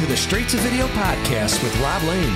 to the Straight to Video podcast with Rob Lane.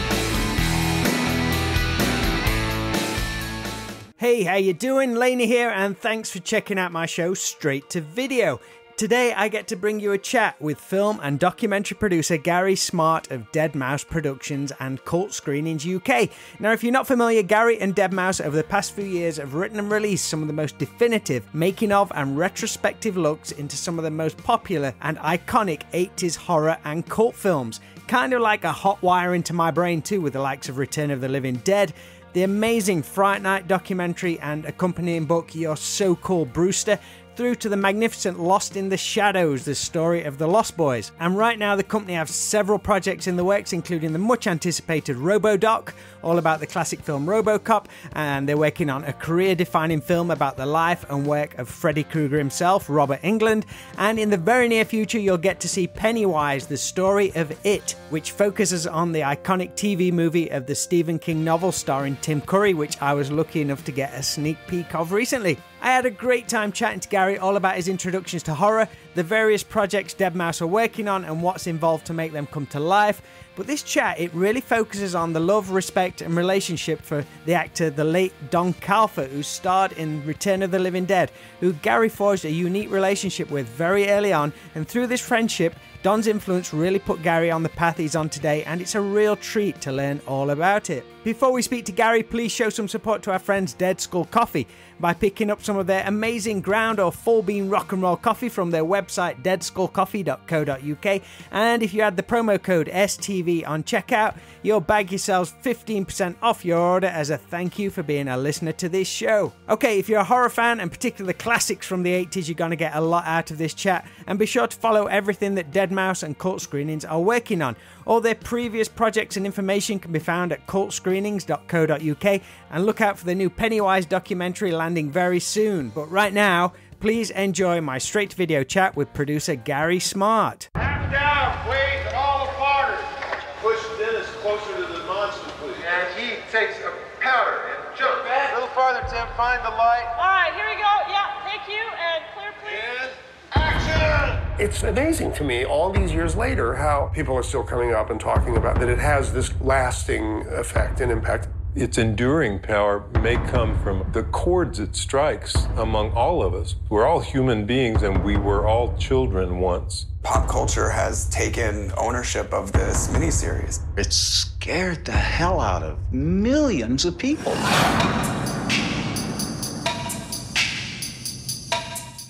Hey, how you doing? Laney here, and thanks for checking out my show Straight to Video. Today, I get to bring you a chat with film and documentary producer Gary Smart of Dead Mouse Productions and Cult Screenings UK. Now, if you're not familiar, Gary and Dead Mouse over the past few years have written and released some of the most definitive making of and retrospective looks into some of the most popular and iconic 80s horror and cult films. Kind of like a hot wire into my brain, too, with the likes of Return of the Living Dead the amazing Fright Night documentary and accompanying book You're So Cool Brewster, through to the magnificent Lost in the Shadows, the story of the Lost Boys. And right now, the company have several projects in the works, including the much anticipated RoboDoc, all about the classic film Robocop, and they're working on a career defining film about the life and work of Freddy Krueger himself, Robert Englund. And in the very near future, you'll get to see Pennywise, the story of It, which focuses on the iconic TV movie of the Stephen King novel starring Tim Curry, which I was lucky enough to get a sneak peek of recently. I had a great time chatting to Gary all about his introductions to horror, the various projects Dead Mouse are working on, and what's involved to make them come to life. But this chat, it really focuses on the love, respect, and relationship for the actor, the late Don Calfa, who starred in Return of the Living Dead, who Gary forged a unique relationship with very early on, and through this friendship, Don's influence really put Gary on the path he's on today, and it's a real treat to learn all about it. Before we speak to Gary, please show some support to our friends Dead Skull Coffee by picking up some of their amazing ground or full bean rock and roll coffee from their website deadskullcoffee.co.uk. And if you add the promo code STV on checkout, you'll bag yourselves 15% off your order as a thank you for being a listener to this show. Okay, if you're a horror fan and particularly the classics from the 80s, you're going to get a lot out of this chat. And be sure to follow everything that Dead Mouse and Cult Screenings are working on. All their previous projects and information can be found at cultscreenings.co.uk and look out for the new Pennywise documentary landing very soon. But right now, please enjoy my straight to video chat with producer Gary Smart. Half down, please, and all the partners. Push Dennis closer to the monster, please. And he takes a powder and jump. A little farther, Tim. Find the light. It's amazing to me all these years later how people are still coming up and talking about that it has this lasting effect and impact. Its enduring power may come from the chords it strikes among all of us. We're all human beings and we were all children once. Pop culture has taken ownership of this miniseries. It scared the hell out of millions of people.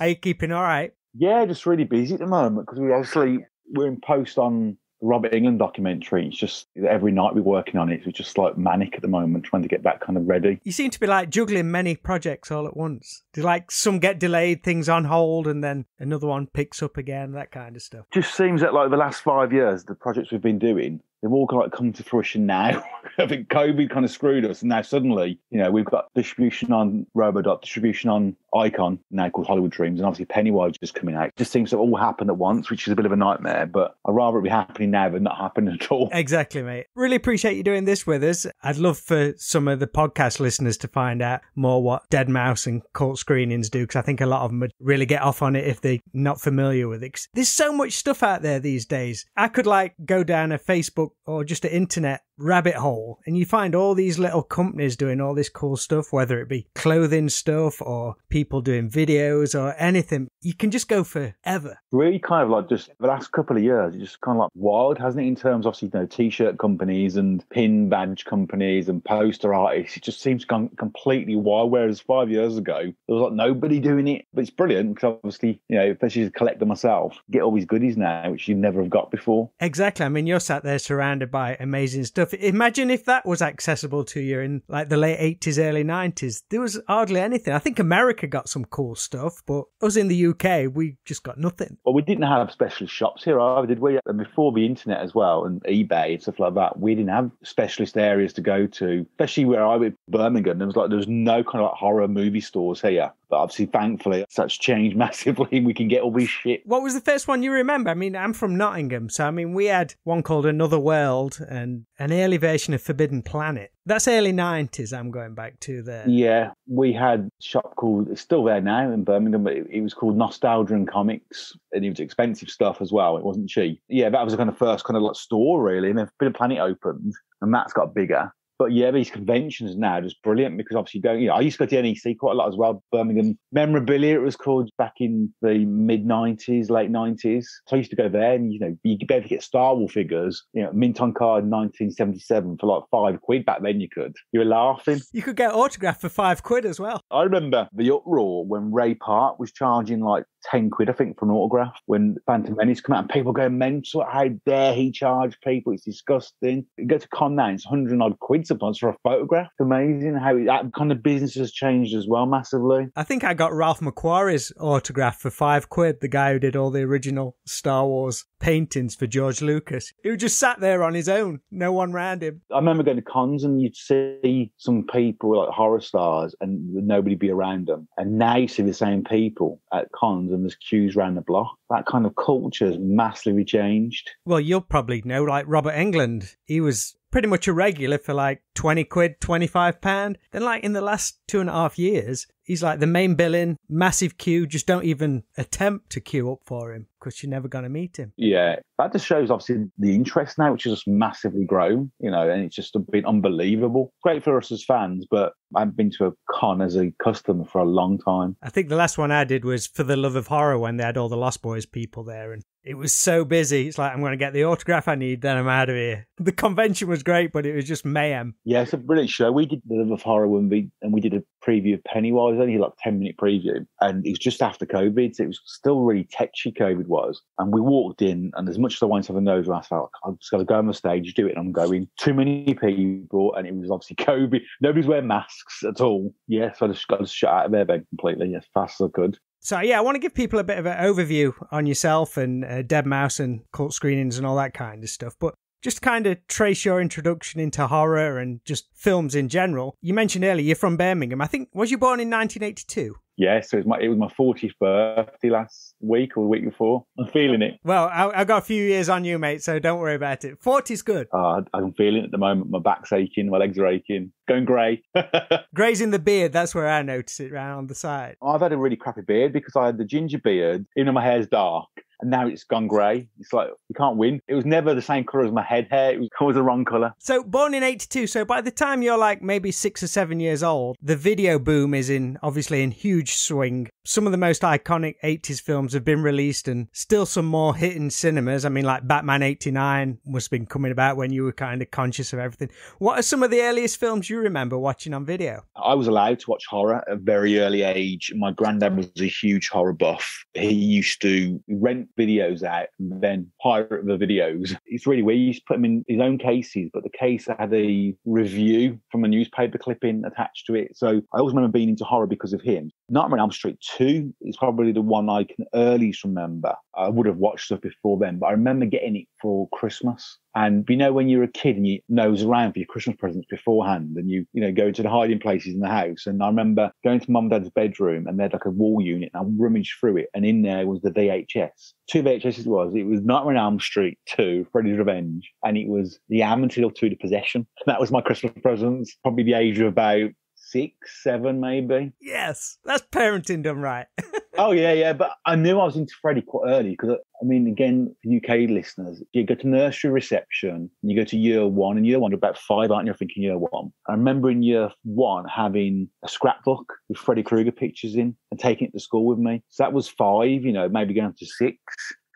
Are you keeping all right? Yeah, just really busy at the moment because we obviously we're in post on the Robert Englund documentary. It's just every night we're working on it. It's just like manic at the moment, trying to get that kind of ready. You seem to be like juggling many projects all at once. Do like some get delayed, things on hold, and then another one picks up again, that kind of stuff. Just seems that like the last five years, the projects we've been doing, they've all kind of come to fruition now. I think COVID kind of screwed us, and now suddenly, you know, we've got distribution on RoboDoc, distribution on Icon, now called Hollywood Dreams, and obviously Pennywise just coming out. It just seems to all happen at once, which is a bit of a nightmare. But I'd rather it be happening now than not happening at all. Exactly, mate. Really appreciate you doing this with us. I'd love for some of the podcast listeners to find out more what Dead Mouse and Cult Screenings do, because I think a lot of them would really get off on it if they're not familiar with it. There's so much stuff out there these days. I could like go down a Facebook or just an internet rabbit hole and you find all these little companies doing all this cool stuff, whether it be clothing stuff or people doing videos or anything. You can just go forever. really kind of like just the last couple of years, it's just kind of like wild, hasn't it? In terms of obviously, you know, t-shirt companies and pin badge companies and poster artists, it just seems gone completely wild. Whereas five years ago, there was like nobody doing it. But it's brilliant because obviously, you know, especially as a collector myself, get all these goodies now which you never have got before. Exactly. I mean, you're sat there surrounded by amazing stuff. Imagine if that was accessible to you in like the late 80s, early 90s. There was hardly anything. I think America got some cool stuff, but us in the UK, we just got nothing. Well, we didn't have specialist shops here either, did we? And before the internet as well and eBay and stuff like that, we didn't have specialist areas to go to, especially where I was Birmingham. There was like there was no kind of like horror movie stores here. But obviously, thankfully, that's changed massively. We can get all this shit. What was the first one you remember? I mean, I'm from Nottingham, so I mean, we had one called Another World and an early version of Forbidden Planet. That's early 90s, I'm going back to there. Yeah, we had a shop called, it's still there now in Birmingham, but it, it was called Nostalgia and Comics. And it was expensive stuff as well. It wasn't cheap. Yeah, that was the kind of first kind of like store, really. And then Forbidden Planet opened, and that's got bigger. But yeah, these conventions now are just brilliant because obviously going, you know, I used to go to NEC quite a lot as well. Birmingham Memorabilia, it was called back in the mid 90s, late 90s. So I used to go there and, you know, you could be able to get Star Wars figures, you know, mint on card 1977 for like five quid back then you could. You were laughing. You could get autograph for five quid as well. I remember the uproar when Ray Park was charging like 10 quid, I think, for an autograph when Phantom Menace come out and people go mental. How dare he charge people? It's disgusting. You go to con now, it's 100 odd quid sometimes for a photograph. It's amazing how that kind of business has changed as well massively. I think I got Ralph McQuarrie's autograph for five quid, the guy who did all the original Star Wars paintings for George Lucas. He just sat there on his own, no one round him. I remember going to cons and you'd see some people like horror stars and nobody be around them. And now you see the same people at cons and there's queues around the block. That kind of culture has massively changed. Well, you'll probably know, like Robert Englund, he was pretty much a regular for like 20 quid, 25 pound. Then like in the last two and a half years, he's like the main billing, massive queue, just don't even attempt to queue up for him because you're never going to meet him. Yeah, that just shows obviously the interest now, which has just massively grown, you know, and it's just been unbelievable. Great for us as fans, but I've been to a con as a customer for a long time. I think the last one I did was for the love of horror when they had all the Lost Boys people there and it was so busy. It's like, I'm going to get the autograph I need, then I'm out of here. The convention was great, but it was just mayhem. Yeah, it's a brilliant show. We did the Love of Horror when we, and we did a preview of Pennywise, only like 10 minute preview. And it was just after COVID. So it was still really tetchy, COVID was. And we walked in, and as much as I wanted to have a nose, I felt like, I'm just going to go on the stage, do it. And I'm going, too many people. And it was obviously COVID. Nobody's wearing masks at all. Yeah, so I just got to shut out of there then completely as fast as I could. So yeah, I want to give people a bit of an overview on yourself and uh, Dead Mouse and cult screenings and all that kind of stuff. But just kind of trace your introduction into horror and just films in general. You mentioned earlier you're from Birmingham. I think was you born in 1982? Yeah, so it was my it was my 40th birthday last week or the week before. I'm feeling it. Well, I, have got a few years on you, mate, so don't worry about it. 40's good. Uh, I'm feeling it at the moment. My back's aching, my legs are aching, going grey. Grazing the beard, that's where I notice it around on the side. I've had a really crappy beard because I had the ginger beard, even though my hair's dark and now it's gone grey. It's like you can't win. It was never the same colour as my head hair. It was always the wrong colour. So born in '82. So by the time you're like maybe six or seven years old, the video boom is in obviously in huge swing. Some of the most iconic '80s films have been released, and still some more hitting cinemas. I mean, like Batman '89 must have been coming about when you were kind of conscious of everything. What are some of the earliest films you remember watching on video? I was allowed to watch horror at a very early age. My granddad was a huge horror buff. He used to rent videos out and then pirate the videos. It's really weird. He used to put them in his own cases, but the case had a review from a newspaper clipping attached to it. So I always remember being into horror because of him. Nightmare on Elm Street 2 is probably the one I can earliest remember. I would have watched stuff before then, but I remember getting it for Christmas. And you know, when you're a kid and you nose around for your Christmas presents beforehand and you, you know, go to the hiding places in the house. And I remember going to mum and dad's bedroom and they had like a wall unit and I rummaged through it. And in there was the VHS. Two VHSs it was. It was Nightmare on Elm Street 2, Freddy's Revenge. And it was The Amityville 2, The Possession. That was my Christmas presents, probably the age of about six, seven, maybe. Yes, that's parenting done right. oh yeah, yeah. But I knew I was into Freddy quite early because uh, I mean, again, for UK listeners, you go to nursery reception, and you go to year one, and year one, you're about five, aren't you? I think in year one. I remember in year one having a scrapbook with Freddy Krueger pictures in and taking it to school with me. So that was five, you know, maybe going to six.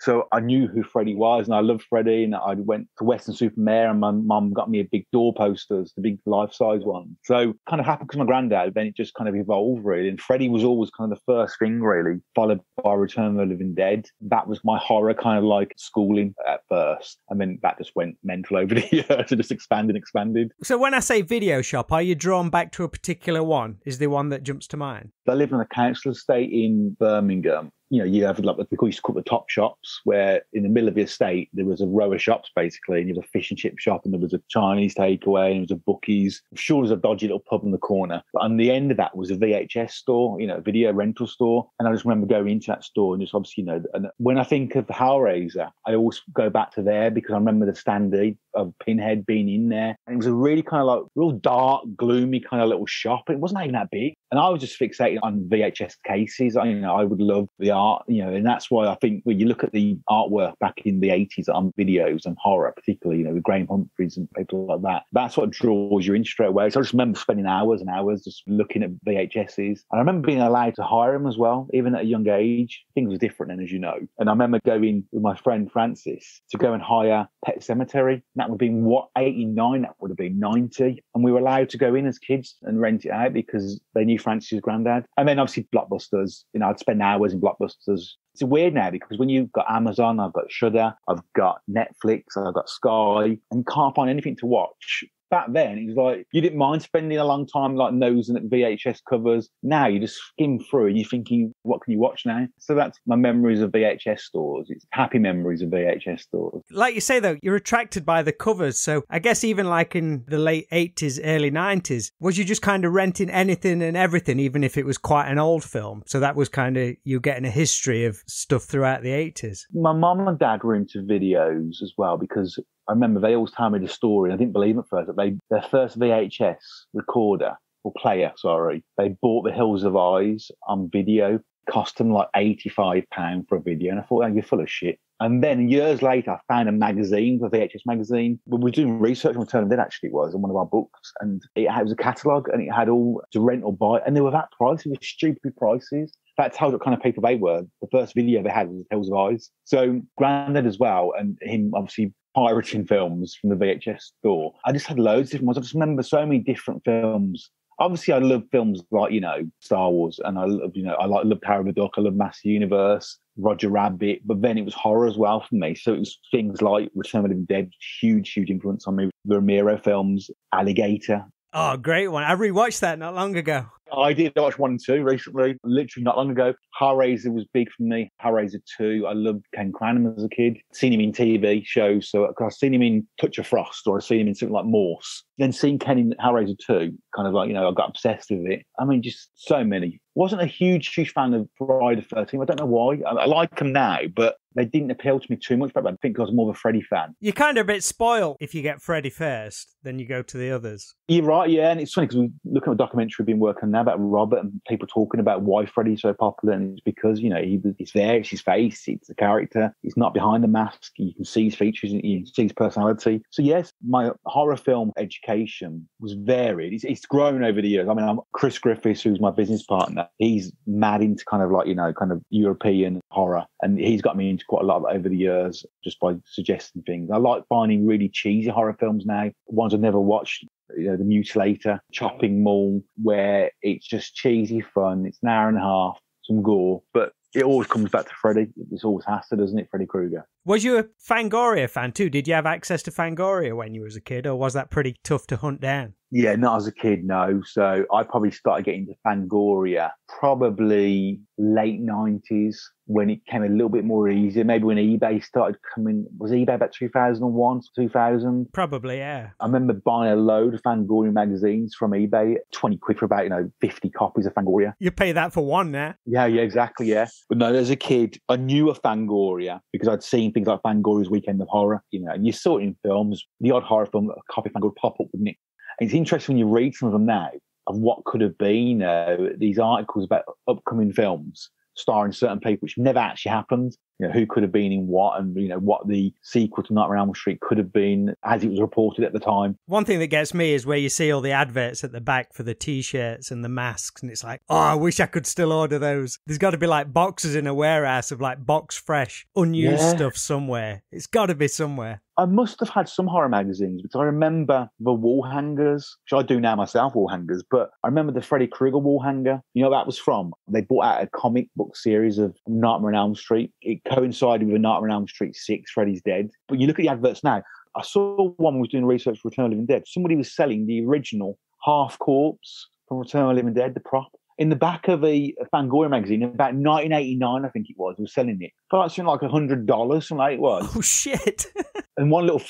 So I knew who Freddie was, and I loved Freddie. And I went to Weston-super-Mare, and my mum got me a big door posters, the big life-size one. So kind of happened because my granddad. Then it just kind of evolved really. And Freddie was always kind of the first thing really, followed by Return of the Living Dead. That was my horror kind of like schooling at first, and then that just went mental over the years. It just expanded, expanded. So when I say video shop, are you drawn back to a particular one? Is the one that jumps to mind? I live in a council estate in Birmingham. You know, you have like we used to call the top shops, where in the middle of the estate there was a row of shops basically, and you had a fish and chip shop, and there was a Chinese takeaway, and there was a bookies. Sure there's a dodgy little pub in the corner, but on the end of that was a VHS store, you know, a video rental store. And I just remember going into that store and just obviously, you know, and when I think of Hellraiser, I always go back to there because I remember the standee of Pinhead being in there, and it was a really kind of like real dark, gloomy kind of little shop. It wasn't even that big, and I was just fixated on VHS cases. I, you know, I would love the art, you know, and that's why I think when you look at the artwork back in the 80s on videos and horror, particularly, you know, with Graham Humphreys and people like that, that's what draws you in straight away. So I just remember spending hours and hours just looking at VHSs. And I remember being allowed to hire them as well, even at a young age. Things were different then, as you know. And I remember going with my friend Francis to go and hire Pet Sematary. That would have been what, 89? That would have been 90. And we were allowed to go in as kids and rent it out because they knew Francis's granddad. And then obviously Blockbusters. You know, I'd spend hours in Blockbusters. It's weird now because when you've got Amazon, I've got Shudder, I've got Netflix, I've got Sky, and can't find anything to watch back then it was like you didn't mind spending a long time like nosing at VHS covers. Now you just skim through and you're thinking, what can you watch now? So that's my memories of VHS stores. It's happy memories of VHS stores. Like you say though, you're attracted by the covers. So I guess even like in the late eighties, early nineties, was you just kind of renting anything and everything, even if it was quite an old film? So that was kind of you getting a history of stuff throughout the eighties. My mum and dad were into videos as well because I remember they always told me the story. And I didn't believe at first that they their first VHS recorder or player, sorry, they bought The Hills of Eyes on video. Cost them like eighty five pound for a video, and I thought, oh, you're full of shit. And then years later, I found a magazine, the VHS magazine. We were doing research on the Dead, actually, it was in one of our books. And it, had, it was a catalogue and it had all to rent or buy. And they were that price. It was stupid prices. That tells what kind of people they were. The first video they had was Hills of Eyes. So Grandad as well, and him obviously pirating films from the VHS store. I just had loads of different ones. I just remember so many different films. Obviously, I love films like you know Star Wars, and I love you know I like love Power of the Duck, I love Master Universe, Roger Rabbit, but then it was horror as well for me. So it was things like Return of the Dead, huge, huge influence on me. The Romero films, Alligator. Oh, great one! I rewatched that not long ago. I did watch one and two recently, literally not long ago. Hellraiser was big for me. Hellraiser 2, I loved Ken Cranham as a kid. Seen him in TV shows, so I've seen him in Touch of Frost or I've seen him in something like Morse. Then seeing Ken in Hellraiser 2, kind of like, you know, I got obsessed with it. I mean, just so many. Wasn't a huge, huge fan of Friday the 13th. I don't know why. I, I like them now, but they didn't appeal to me too much, but I think I was more of a Freddy fan. You're kind of a bit spoiled if you get Freddy first, then you go to the others. You're right, yeah. And it's funny because we look at a documentary we've been working on now about Robert and people talking about why Freddy's so popular. And it's because, you know, he, he's there, it's his face, it's the character, he's not behind the mask. You can see his features, you can see his personality. So, yes, my horror film education was varied. It's, it's grown over the years. I mean, I'm Chris Griffiths, who's my business partner, he's mad into kind of like, you know, kind of European horror. And he's got me into quite a lot over the years just by suggesting things. I like finding really cheesy horror films now, ones I've never watched. You know, the Mutilator, Chopping Mall, where it's just cheesy fun. It's an hour and a half, some gore, but it always comes back to Freddy. It's always has to, doesn't it, Freddy Krueger? Was you a Fangoria fan too? Did you have access to Fangoria when you was a kid, or was that pretty tough to hunt down? Yeah, not as a kid, no. So I probably started getting into Fangoria probably late nineties when it came a little bit more easier. Maybe when eBay started coming, was eBay about 2001, 2000? Probably, yeah. I remember buying a load of Fangoria magazines from eBay, 20 quid for about, you know, 50 copies of Fangoria. You pay that for one now. Yeah, yeah, exactly, yeah. But no, as a kid, I knew of Fangoria because I'd seen things like Fangoria's Weekend of Horror, you know, and you saw it in films, the odd horror film, a copy of Fangoria pop up, wouldn't it? It's interesting when you read some of them now of what could have been uh, these articles about upcoming films starring certain people, which never actually happened. You know, who could have been in what and, you know, what the sequel to Nightmare on Elm Street could have been as it was reported at the time. One thing that gets me is where you see all the adverts at the back for the t-shirts and the masks and it's like, oh, I wish I could still order those. There's got to be like boxes in a warehouse of like box fresh, unused Yeah. stuff somewhere. It's got to be somewhere. I must have had some horror magazines because I remember the wall hangers, which I do now myself, wall hangers, but I remember the Freddy Krueger wall hanger. You know, that was from. They brought out a comic book series of Nightmare on Elm Street. It coincided with Nightmare on Elm Street 6, Freddy's Dead. But you look at the adverts now. I saw one was doing research for Return of the Living Dead. Somebody was selling the original half corpse from Return of the Living Dead, the prop. In the back of a Fangoria magazine about 1989, I think it was, was selling it for like something like a hundred dollars, something like it was. Oh shit! and one little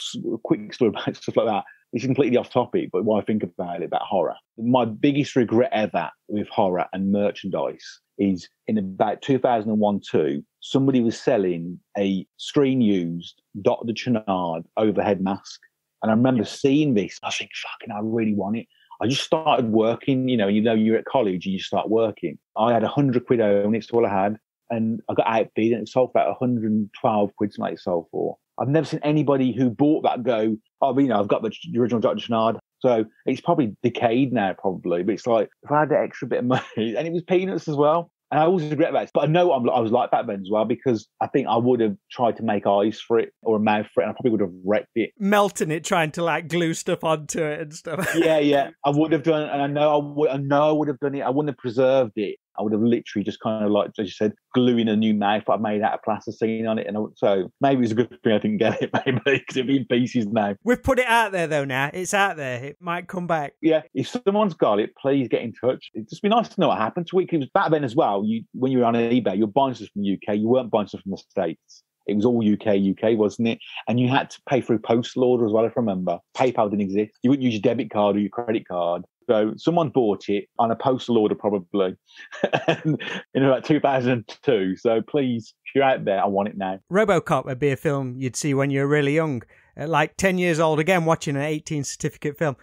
quick story about stuff like that. It's completely off topic, but what I think about it about horror, my biggest regret ever with horror and merchandise is in about 2001 2 somebody was selling a screen used dr chenard overhead mask and i remember seeing this i think fucking i really want it i just started working you know you know you're at college and you start working i had a 100 quid on it's all i had and i got outbid and it sold for about 112 quid something like it sold for i've never seen anybody who bought that go oh you know i've got the original dr chenard so it's probably decayed now, probably. But it's like if I had that extra bit of money, and it was peanuts as well. And I always regret that. But I know I'm, I was like that then as well because I think I would have tried to make eyes for it or a mouth for it, and I probably would have wrecked it. Melting it, trying to like glue stuff onto it and stuff. yeah, yeah, I would have done, and I know I would. I know I would have done it. I wouldn't have preserved it. I would have literally just kind of like, as you said, gluing a new mouth I made out of plasticine on it. And I, so maybe it's a good thing I didn't get it, maybe, because it'd be in pieces now. We've put it out there though now. It's out there. It might come back. Yeah, if someone's got it, please get in touch. It'd just be nice to know what happened to it. Because back then as well, you when you were on eBay, you were buying stuff from the UK, you weren't buying stuff from the States. It was all UK, UK, wasn't it? And you had to pay through postal order as well, if I remember. PayPal didn't exist. You wouldn't use your debit card or your credit card. So someone bought it on a postal order, probably, in about 2002. So please, if you're out there, I want it now. Robocop would be a film you'd see when you were really young, uh, like 10 years old, again, watching an 18 certificate film.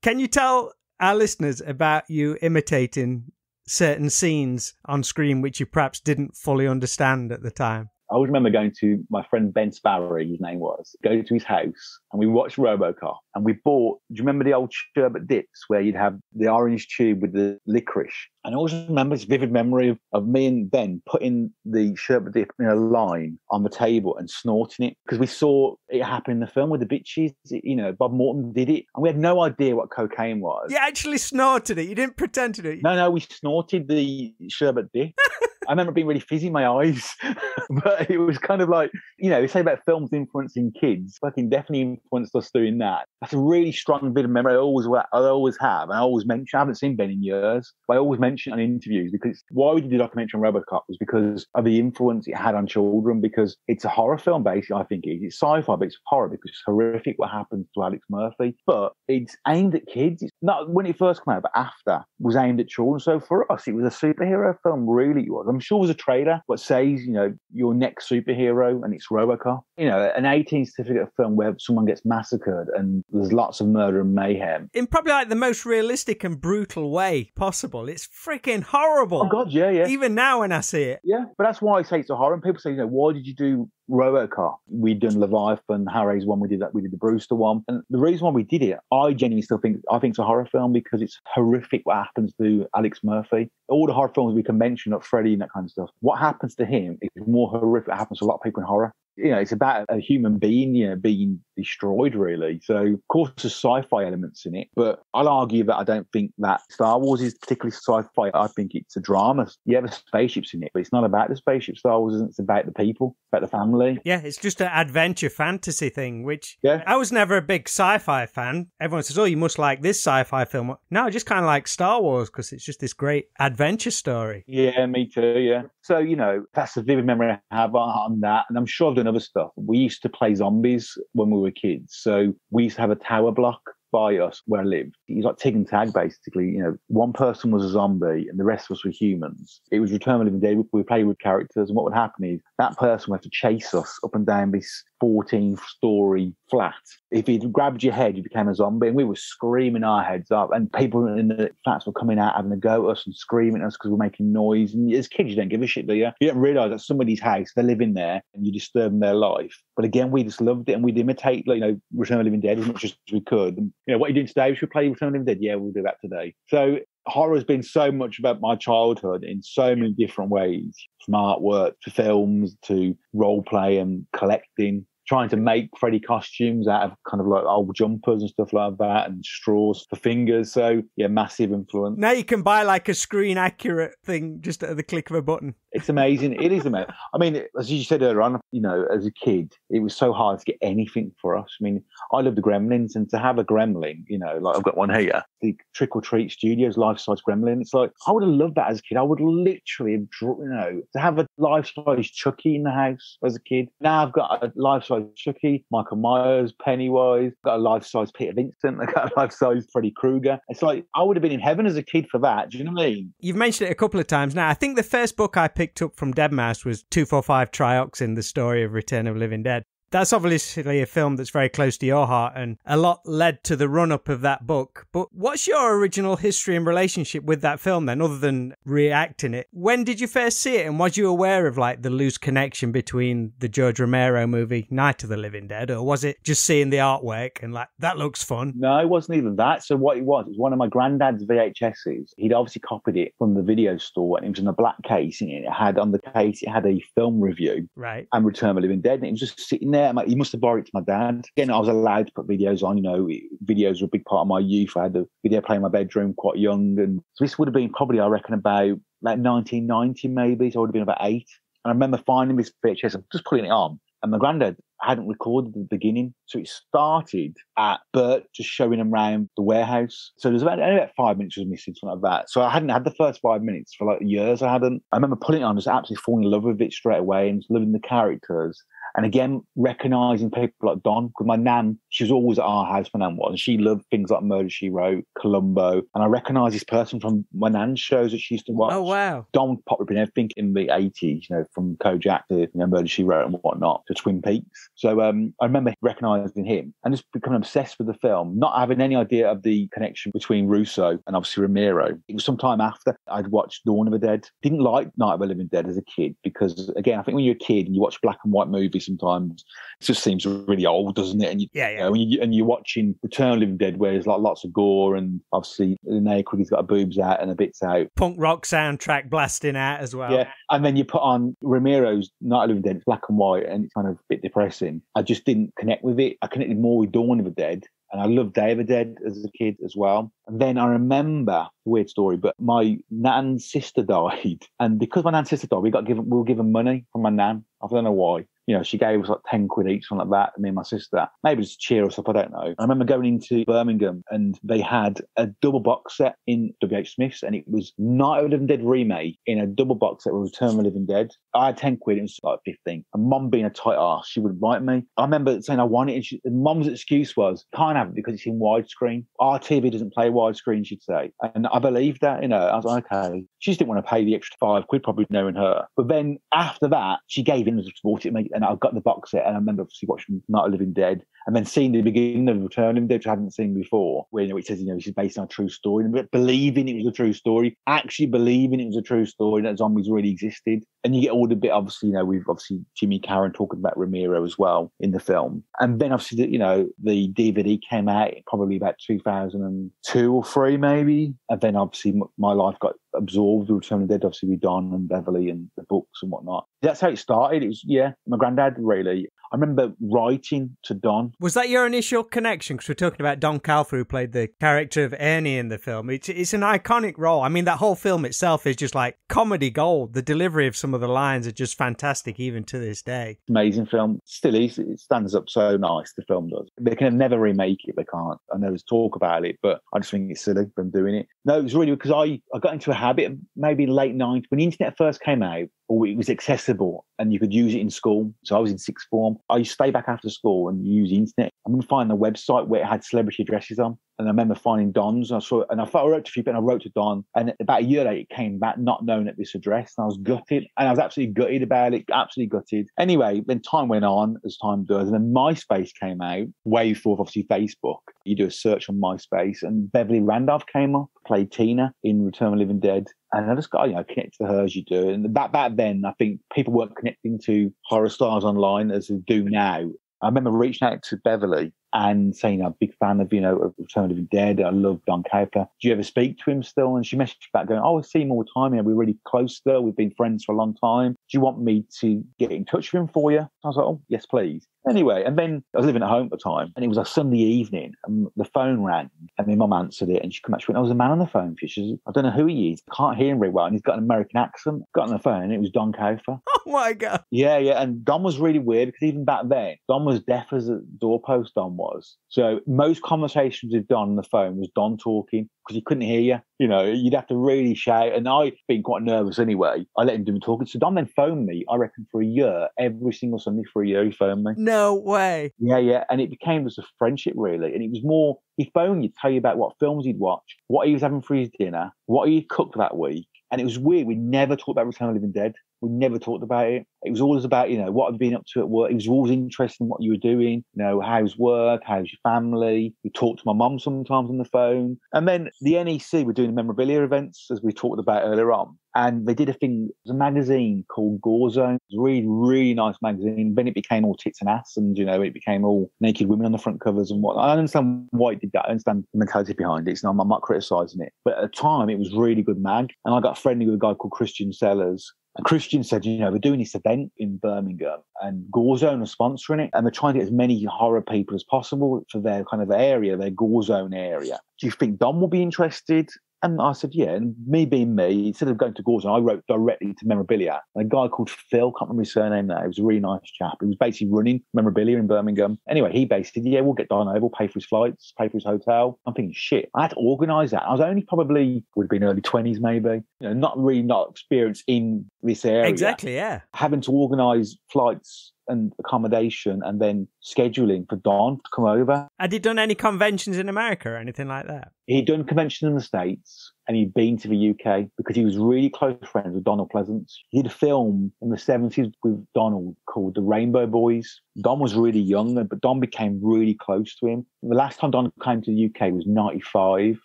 Can you tell our listeners about you imitating certain scenes on screen which you perhaps didn't fully understand at the time? I always remember going to my friend Ben Sparrow, his name was, go to his house and we watched Robocop and we bought, do you remember the old sherbet dips where you'd have the orange tube with the licorice? And I always remember this vivid memory of, of me and Ben putting the sherbet dip in a line on the table and snorting it because we saw it happen in the film with the bitches. You know, Bob Morton did it and we had no idea what cocaine was. You actually snorted it. You didn't pretend to do it. No, no, we snorted the sherbet dip. I remember being really fizzy in my eyes, but it was kind of like, you know, they say about films influencing kids. Fucking definitely influenced us doing that. That's a really strong bit of memory I always, I always have. I always mention, I haven't seen Ben in years, but I always mention it on interviews because why we did the documentary on Robocop was because of the influence it had on children because it's a horror film basically, I think it is. It's sci-fi, but it's horror because it's horrific what happens to Alex Murphy. But it's aimed at kids. It's not when it first came out, but after was aimed at children. So for us, it was a superhero film, really it was. I'm sure was a trailer what says, you know, your next superhero and it's Robocop. You know, an 18 certificate film where someone gets massacred and there's lots of murder and mayhem. In probably like the most realistic and brutal way possible. It's freaking horrible. Oh God, yeah, yeah. Even now when I see it. Yeah, but that's why I say it's a horror. And people say, you know, why did you do Robocop? We'd done Leviathan, Harry's one, we did that, we did the Brewster one. And the reason why we did it, I genuinely still think I think it's a horror film because it's horrific what happens to Alex Murphy. All the horror films we can mention, like Freddy and that kind of stuff, what happens to him is more horrific what happens to a lot of people in horror you know, it's about a human being, you know, being destroyed, really. So, of course, there's sci-fi elements in it, but I'll argue that I don't think that Star Wars is particularly sci-fi. I think it's a drama. Yeah, there's spaceships in it, but it's not about the spaceship. Star Wars isn't. It's about the people, about the family. Yeah, it's just an adventure fantasy thing, which yeah. I was never a big sci-fi fan. Everyone says, "Oh, you must like this sci-fi film." No, I just kind of like Star Wars because it's just this great adventure story. Yeah, me too. Yeah. So you know, that's a vivid memory I have on that, and I'm sure I've other stuff. We used to play zombies when we were kids. So we used to have a tower block by us where I lived. It was like tig and tag, basically. You know, one person was a zombie and the rest of us were humans. It was Return of the Living Dead. We, we played with characters, and what would happen is that person would have to chase us up and down this 14 story flat. If he'd grabbed your head, you became a zombie, and we were screaming our heads up. And people in the flats were coming out having a go at us and screaming at us because we're making noise. And as kids, you don't give a shit, do you? You don't realise that somebody's house, they're living there, and you're disturbing their life. But again, we just loved it, and we'd imitate, like, you know, Return of the Living Dead as much as we could. And, you know, what are you doing today? We should play Return of the Dead. Yeah, we'll do that today. So horror has been so much about my childhood in so many different ways from artwork to films to role play and collecting trying to make Freddy costumes out of kind of like old jumpers and stuff like that and straws for fingers. So yeah, massive influence. Now you can buy like a screen accurate thing just at the click of a button. It's amazing. It is amazing. I mean, as you said earlier on, you know, as a kid, it was so hard to get anything for us. I mean, I love the Gremlins, and to have a Gremlin, you know, like I've got one here, the Trick or Treat Studios life size Gremlin. It's like I would have loved that as a kid. I would literally have, you know, to have a life size Chucky in the house as a kid. Now I've got a life size Chucky, Michael Myers, Pennywise, got a life size Peter Vincent, got a life size Freddy Krueger. It's like I would have been in heaven as a kid for that. Do you know what I mean? You've mentioned it a couple of times now. I think the first book I picked up from Dead Mouse was 245 Trioxin, the story of Return of Living Dead. That's obviously a film that's very close to your heart, and a lot led to the run up of that book. But what's your original history and relationship with that film then, other than reacting it? When did you first see it, and was you aware of like the loose connection between the George Romero movie Night of the Living Dead, or was it just seeing the artwork and like that looks fun? No, it wasn't even that. So what it was, it was one of my granddad's VHSs. He'd obviously copied it from the video store, and it was in a black case, and it had on the case it had a film review, right, and Return of the Living Dead, and it was just sitting there there. He must have borrowed it to my dad. Again, I was allowed to put videos on. You know, videos were a big part of my youth. I had a video player in my bedroom quite young. And so this would have been probably, I reckon, about like 1990 maybe. So I would have been about eight. And I remember finding this VHS and just putting it on. And my granddad hadn't recorded the beginning. So it started at Burt just showing him around the warehouse. So there's about, only about five minutes was missing, something like that. So I hadn't had the first five minutes for like years. I hadn't. I remember putting it on, just absolutely falling in love with it straight away and loving the characters. And again, recognizing people like Don, because my nan, she was always at our house, my nan was, and she loved things like Murder She Wrote, Columbo. And I recognize this person from my nan's shows that she used to watch. Oh, wow. Don popped up in everything in the 80s, you know, from Kojak to, you know, Murder She Wrote and whatnot to Twin Peaks. So um, I remember recognizing him and just becoming obsessed with the film, not having any idea of the connection between Russo and obviously Romero. It was some time after I'd watched Dawn of the Dead. Didn't like Night of the Living Dead as a kid because, again, I think when you're a kid and you watch black and white movies, sometimes it just seems really old, doesn't it? And you, yeah, yeah. You know, you, and you're watching Return of Living Dead, where there's like lots of gore and obviously Linnea Quigley's got her boobs out and a bits out. Punk rock soundtrack blasting out as well. Yeah, and then you put on Romero's Night of the Living Dead, it's black and white, and it's kind of a bit depressing. I just didn't connect with it. I connected more with Dawn of the Dead and I loved Day of the Dead as a kid as well. And then I remember weird story, but my nan's sister died, and because my nan's sister died, we got given we were given money from my nan. I don't know why. You know, she gave us like 10 quid each, something like that, me and my sister. Maybe just cheer us up, I don't know. I remember going into Birmingham and they had a double box set in WH Smith's and it was Night of the Living Dead remake in a double box set with Return of the Living Dead. I had 10 quid, it was like 15. And mum being a tight ass, she would invite me. I remember saying I want it and, she, and mum's excuse was, can't have it because it's in widescreen. Our TV doesn't play widescreen, she'd say. And I believed that, you know, I was like, okay. She just didn't want to pay the extra five quid, probably knowing her. But then after that, she gave in and bought it, and I got the box set. And I remember obviously watching Night of Living Dead and then seeing the beginning of Return of Living Dead, which I hadn't seen before, where you know, it says, you know, this is based on a true story, and believing it was a true story, actually believing it was a true story, that zombies really existed. And you get all the bit, obviously, you know, we've obviously Jimmy Karen talking about Romero as well in the film. And then obviously, you know, the DVD came out probably about 2002 or three, maybe. And then obviously my life got absorbed with Return of the Dead, obviously with Don and Beverly and the books and whatnot. That's how it started. It was, yeah, my granddad really. I remember writing to Don. Was that your initial connection? Because we're talking about Don Calfa, who played the character of Ernie in the film. It's, it's an iconic role. I mean, that whole film itself is just like comedy gold. The delivery of some of the lines are just fantastic, even to this day. Amazing film. Still is. It stands up so nice, the film does. They can never remake it. They can't. I know there's talk about it, but I just think it's silly them doing it. No, it was really because I, I got into a habit maybe late 90s when the internet first came out or it was accessible and you could use it in school. So I was in sixth form. I used to stay back after school and use the internet. I'm going find the website where it had celebrity addresses on. And I remember finding Don's. And I saw, and I thought I wrote to a few, but I wrote to Don. And about a year later, it came back not known at this address. And I was gutted. And I was absolutely gutted about it, absolutely gutted. Anyway, then time went on as time does. And then MySpace came out, way before obviously Facebook. You do a search on MySpace, and Beverly Randolph came up, played Tina in Return of Living Dead. And I just got, you know, connect to her as you do. And back, back then, I think people weren't connecting to horror stars online as they do now. I remember reaching out to Beverly and saying, I'm a big fan of, you know, of Return of Living Dead. I love Don Calfa. Do you ever speak to him still? And she messaged back going, Oh, I see him all the time. You know, we're really close still. We've been friends for a long time. Do you want me to get in touch with him for you? I was like, Oh, yes, please. Anyway, and then I was living at home at the time, and it was a Sunday evening, and the phone rang, and my mum answered it, and she came back, she went, oh, I was a man on the phone. She says, I don't know who he is. Can't hear him very well, and he's got an American accent. Got on the phone, and it was Don Calfa. Oh my God. Yeah, yeah. And Don was really weird because even back then, Don was deaf as a doorpost, Don was. So most conversations with Don on the phone was Don talking because he couldn't hear you. You know, you'd have to really shout. And I, being quite nervous anyway, I let him do the talking. So Don then phoned me, I reckon, for a year, every single Sunday for a year, he phoned me. No way. Yeah, yeah. And it became just a friendship, really. And it was more, he'd phone you, tell you about what films he'd watch, what he was having for his dinner, what he'd cooked that week. And it was weird. We never talked about Return of the Living Dead. We never talked about it. It was always about, you know, what I've been up to at work. It was always interesting in what you were doing, you know, how's work, how's your family. We talked to my mum sometimes on the phone. And then the NEC were doing the memorabilia events, as we talked about earlier on. And they did a thing, it was a magazine called Gore Zone. It was a really, really nice magazine. Then it became all tits and ass and, you know, it became all naked women on the front covers and what. I understand why it did that. I understand the mentality behind it. Not, I'm not criticising it. But at the time, it was really good mag. And I got friendly with a guy called Christian Sellers and Christian said, you know, we're doing this event in Birmingham and Gorezone are sponsoring it and they're trying to get as many horror people as possible for their kind of area, their Gorezone area. Do you think Don will be interested? And I said, yeah. And me being me, instead of going to Gorezone, I wrote directly to Memorabilia. And a guy called Phil, can't remember his surname now, he was a really nice chap. He was basically running Memorabilia in Birmingham. Anyway, he basically said, yeah, we'll get Don over, pay for his flights, pay for his hotel. I'm thinking, shit, I had to organise that. I was only probably, would have been early 20s maybe, you know, not really not experienced in this area. Exactly, yeah. Having to organise flights and accommodation and then scheduling for Don to come over. Had he done any conventions in America or anything like that? He'd done conventions in the States and he'd been to the UK because he was really close friends with Donald Pleasence. He did a film in the 70s with Donald called The Rainbow Boys. Don was really young, but Don became really close to him. The last time Don came to the UK was 95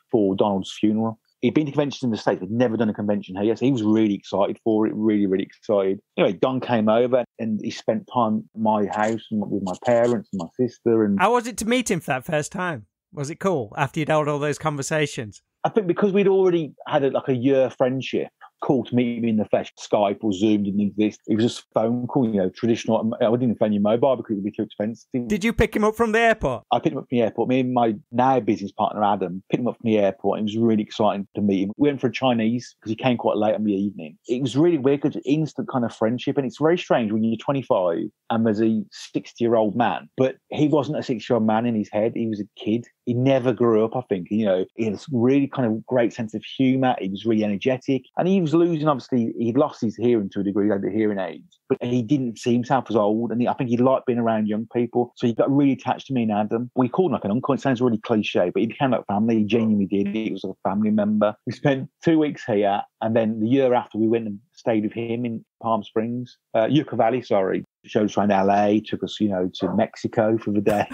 for Donald's funeral he'd been to conventions in the States, but never done a convention here. So he was really excited for it, really, really excited. Anyway, Don came over and he spent time at my house and with my parents and my sister. And How was it to meet him for that first time? Was it cool after you'd held all those conversations? I think because we'd already had a, like a year friendship, call to meet me in the flesh. Skype or Zoom didn't exist. It was just phone call, you know, traditional. I didn't phone you mobile because it would be too expensive. Did you pick him up from the airport? I picked him up from the airport. Me and my now business partner, Adam, picked him up from the airport. And it was really exciting to meet him. We went for a Chinese because he came quite late in the evening. It was really weird because instant kind of friendship. And it's very strange when you're 25 and there's a 60 year old man, but he wasn't a 60 year old man in his head. He was a kid. He never grew up, I think. You know, he had a really kind of great sense of humor. He was really energetic. And he was losing, obviously, he'd lost his hearing to a degree, had the hearing aids, but he didn't see himself as old. And he, I think he liked being around young people. So he got really attached to me and Adam. We called him like an uncle. It sounds really cliche, but he became like family. He genuinely did. He was like a family member. We spent two weeks here. And then the year after, we went and stayed with him in Palm Springs, uh, Yucca Valley, sorry. Showed us around LA, took us, you know, to Mexico for the day.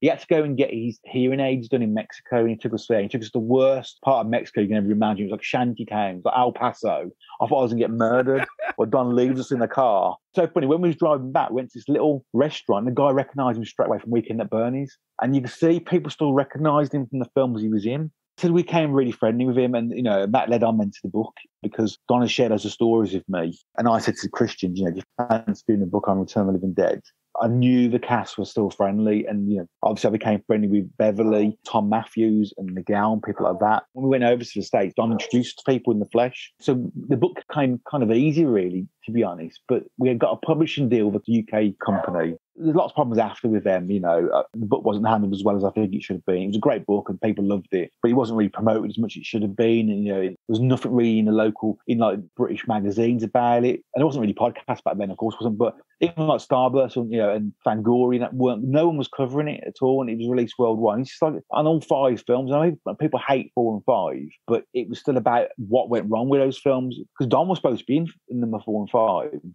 he had to go and get his hearing aids done in Mexico, and he took us there. He took us to the worst part of Mexico you can ever imagine. It was like shanty towns, like El Paso. I thought I was going to get murdered. or Don leaves us in the car. So funny, when we was driving back, we went to this little restaurant, the guy recognised him straight away from Weekend at Bernie's. And you could see people still recognised him from the films he was in. So we became really friendly with him, and you know that led on into the book because Donna shared loads of stories with me, and I said to Christian, you know, do you fancy doing a book on Return of the Living Dead? I knew the cast was still friendly, and you know, obviously I became friendly with Beverly, Thom Mathews, and Miguel, and people like that. When we went over to the states, Don introduced people in the flesh, so the book came kind of easy, really, to be honest. But we had got a publishing deal with a UK company. There's lots of problems after with them, you know. Uh, the book wasn't handled as well as I think it should have been. It was a great book and people loved it, but it wasn't really promoted as much as it should have been. And you know, there was nothing really in the local, in like British magazines about it, and it wasn't really podcast back then, of course, wasn't. But even like Starburst, and you know, and Fangoria, that weren't. No one was covering it at all, and it was released worldwide. It's just like on all five films. I know people hate four and five, but it was still about what went wrong with those films because Don was supposed to be in, in number four and five.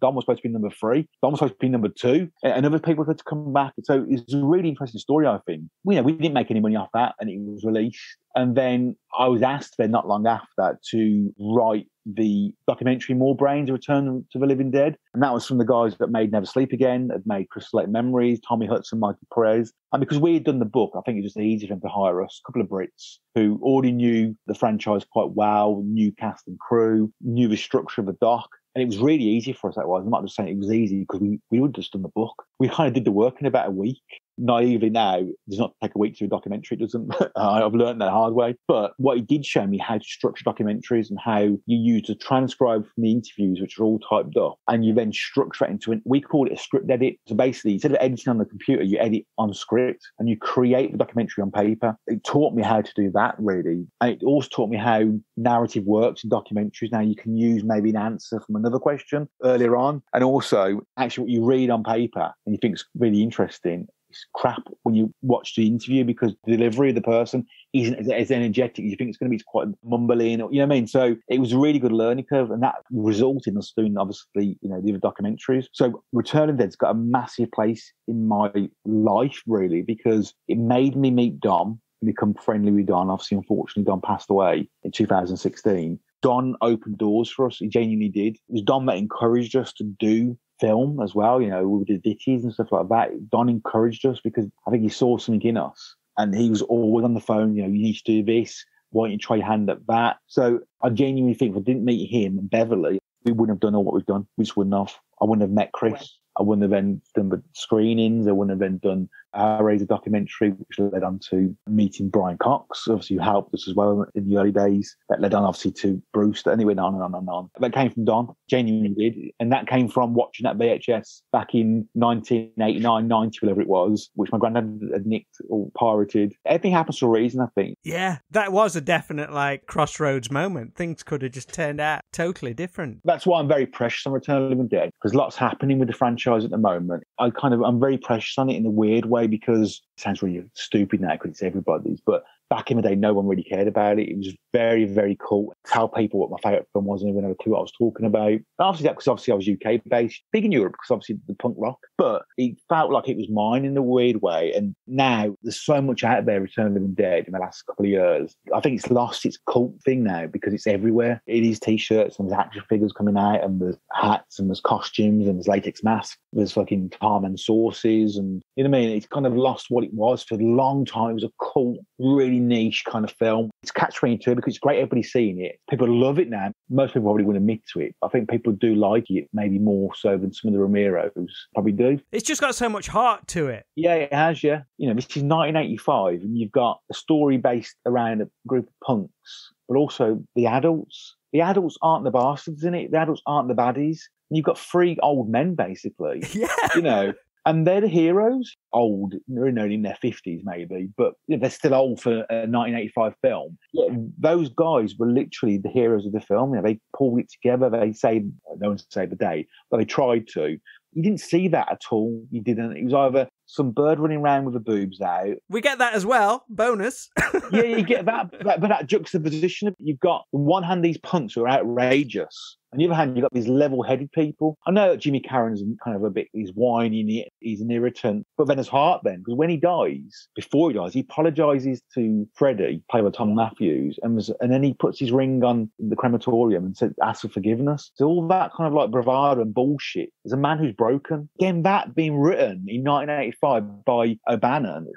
Don was supposed to be number three. Don was supposed to be number two, and other people people to come back. So it's a really interesting story, I think. You know, we didn't make any money off that and it was released. And then I was asked then not long after that, to write the documentary More Brains, Return to the Living Dead. And that was from the guys that made Never Sleep Again, that made Crystal Lake Memories, Thommy Hutson, Michael Perez. And because we had done the book, I think it was just easy for them to hire us, a couple of Brits who already knew the franchise quite well, knew cast and crew, knew the structure of the doc. And it was really easy for us that was. I'm not just saying it was easy because we, we would just done the book. We kind of did the work in about a week naively now, does not take a week to do a documentary. Doesn't. I've learned that hard way. But what it did show me how to structure documentaries and how you use the transcribe from the interviews, which are all typed up, and you then structure it into an, we call it a script edit. So basically, instead of editing on the computer, you edit on script and you create the documentary on paper. It taught me how to do that really. And it also taught me how narrative works in documentaries. Now you can use maybe an answer from another question earlier on. And also actually what you read on paper and you think is really interesting crap when you watch the interview because the delivery of the person isn't as, as energetic. You think it's going to be quite mumbling, you know what I mean? So it was a really good learning curve, and that resulted in us doing obviously, you know, the other documentaries. So Return of Dead's got a massive place in my life, really, because it made me meet Dom and become friendly with Don. Obviously, unfortunately, Don passed away in 2016. Don opened doors for us. He genuinely did. It was Don that encouraged us to do film as well. You know, with the ditties and stuff like that. Don encouraged us because I think he saw something in us, and he was always on the phone. You know, you need to do this. Why don't you try your hand at that? So I genuinely think if I didn't meet him and Beverly, we wouldn't have done all what we've done. We just wouldn't have. I wouldn't have met Chris. I wouldn't have then done the screenings. I wouldn't have then done our a documentary, which led on to meeting Brian Cox, obviously, who helped us as well in the early days. That led on, obviously, to Bruce. And he went on and on and on. That came from Don, genuinely did. And that came from watching that VHS back in 1989, 90, whatever it was, which my granddad had nicked or pirated. Everything happens for a reason, I think. Yeah, that was a definite, like, crossroads moment. Things could have just turned out totally different. That's why I'm very precious on Return of the Living Dead, because lots happening with the franchise at the moment. I kind of, I'm very precious on it in a weird way because it sounds really stupid now because it's everybody's, but back in the day, no one really cared about it. It was very, very cool. Tell people what my favourite film was and everyone had a clue what I was talking about. After that because obviously I was UK based, big in Europe because obviously the punk rock, but it felt like it was mine in a weird way. And now there's so much out there, Return of the Living Dead, in the last couple of years. I think it's lost its cult thing now because it's everywhere. It is t shirts and there's action figures coming out and there's hats and there's costumes and there's latex masks. There's fucking Carmen sauces and you know what I mean? It's kind of lost what it was for a long time. It was a cult, really niche kind of film. It's catch 22 because it's great everybody's seeing it. People love it now. Most people probably wouldn't admit to it. I think people do like it, maybe more so than some of the Romero's probably do. It's just got so much heart to it. Yeah, it has, yeah. You know, this is 1985 and you've got a story based around a group of punks, but also the adults. The adults aren't the bastards in it. The adults aren't the baddies. And you've got three old men, basically. Yeah. You know, and they're the heroes. Old, they're only in their fifties maybe, but they're still old for a 1985 film. Yeah, those guys were literally the heroes of the film. You know, they pulled it together. They saved, no one saved the day, but they tried to. You didn't see that at all. You didn't. It was either some bird running around with the boobs out. We get that as well. Bonus. yeah, you get that, but, but that juxtaposition. You've got on one hand these punks who are outrageous. On the other hand, you've got these level-headed people. I know Jimmy Karen's kind of a bit, he's whiny, he's an irritant, but then his heart then, because when he dies, before he dies, he apologizes to Freddie, played by Thom Mathews, and was, and then he puts his ring on the crematorium and says, asks for forgiveness. So all that kind of like bravado and bullshit. There's a man who's broken. Again, that being written in 1985 by O'Bannon,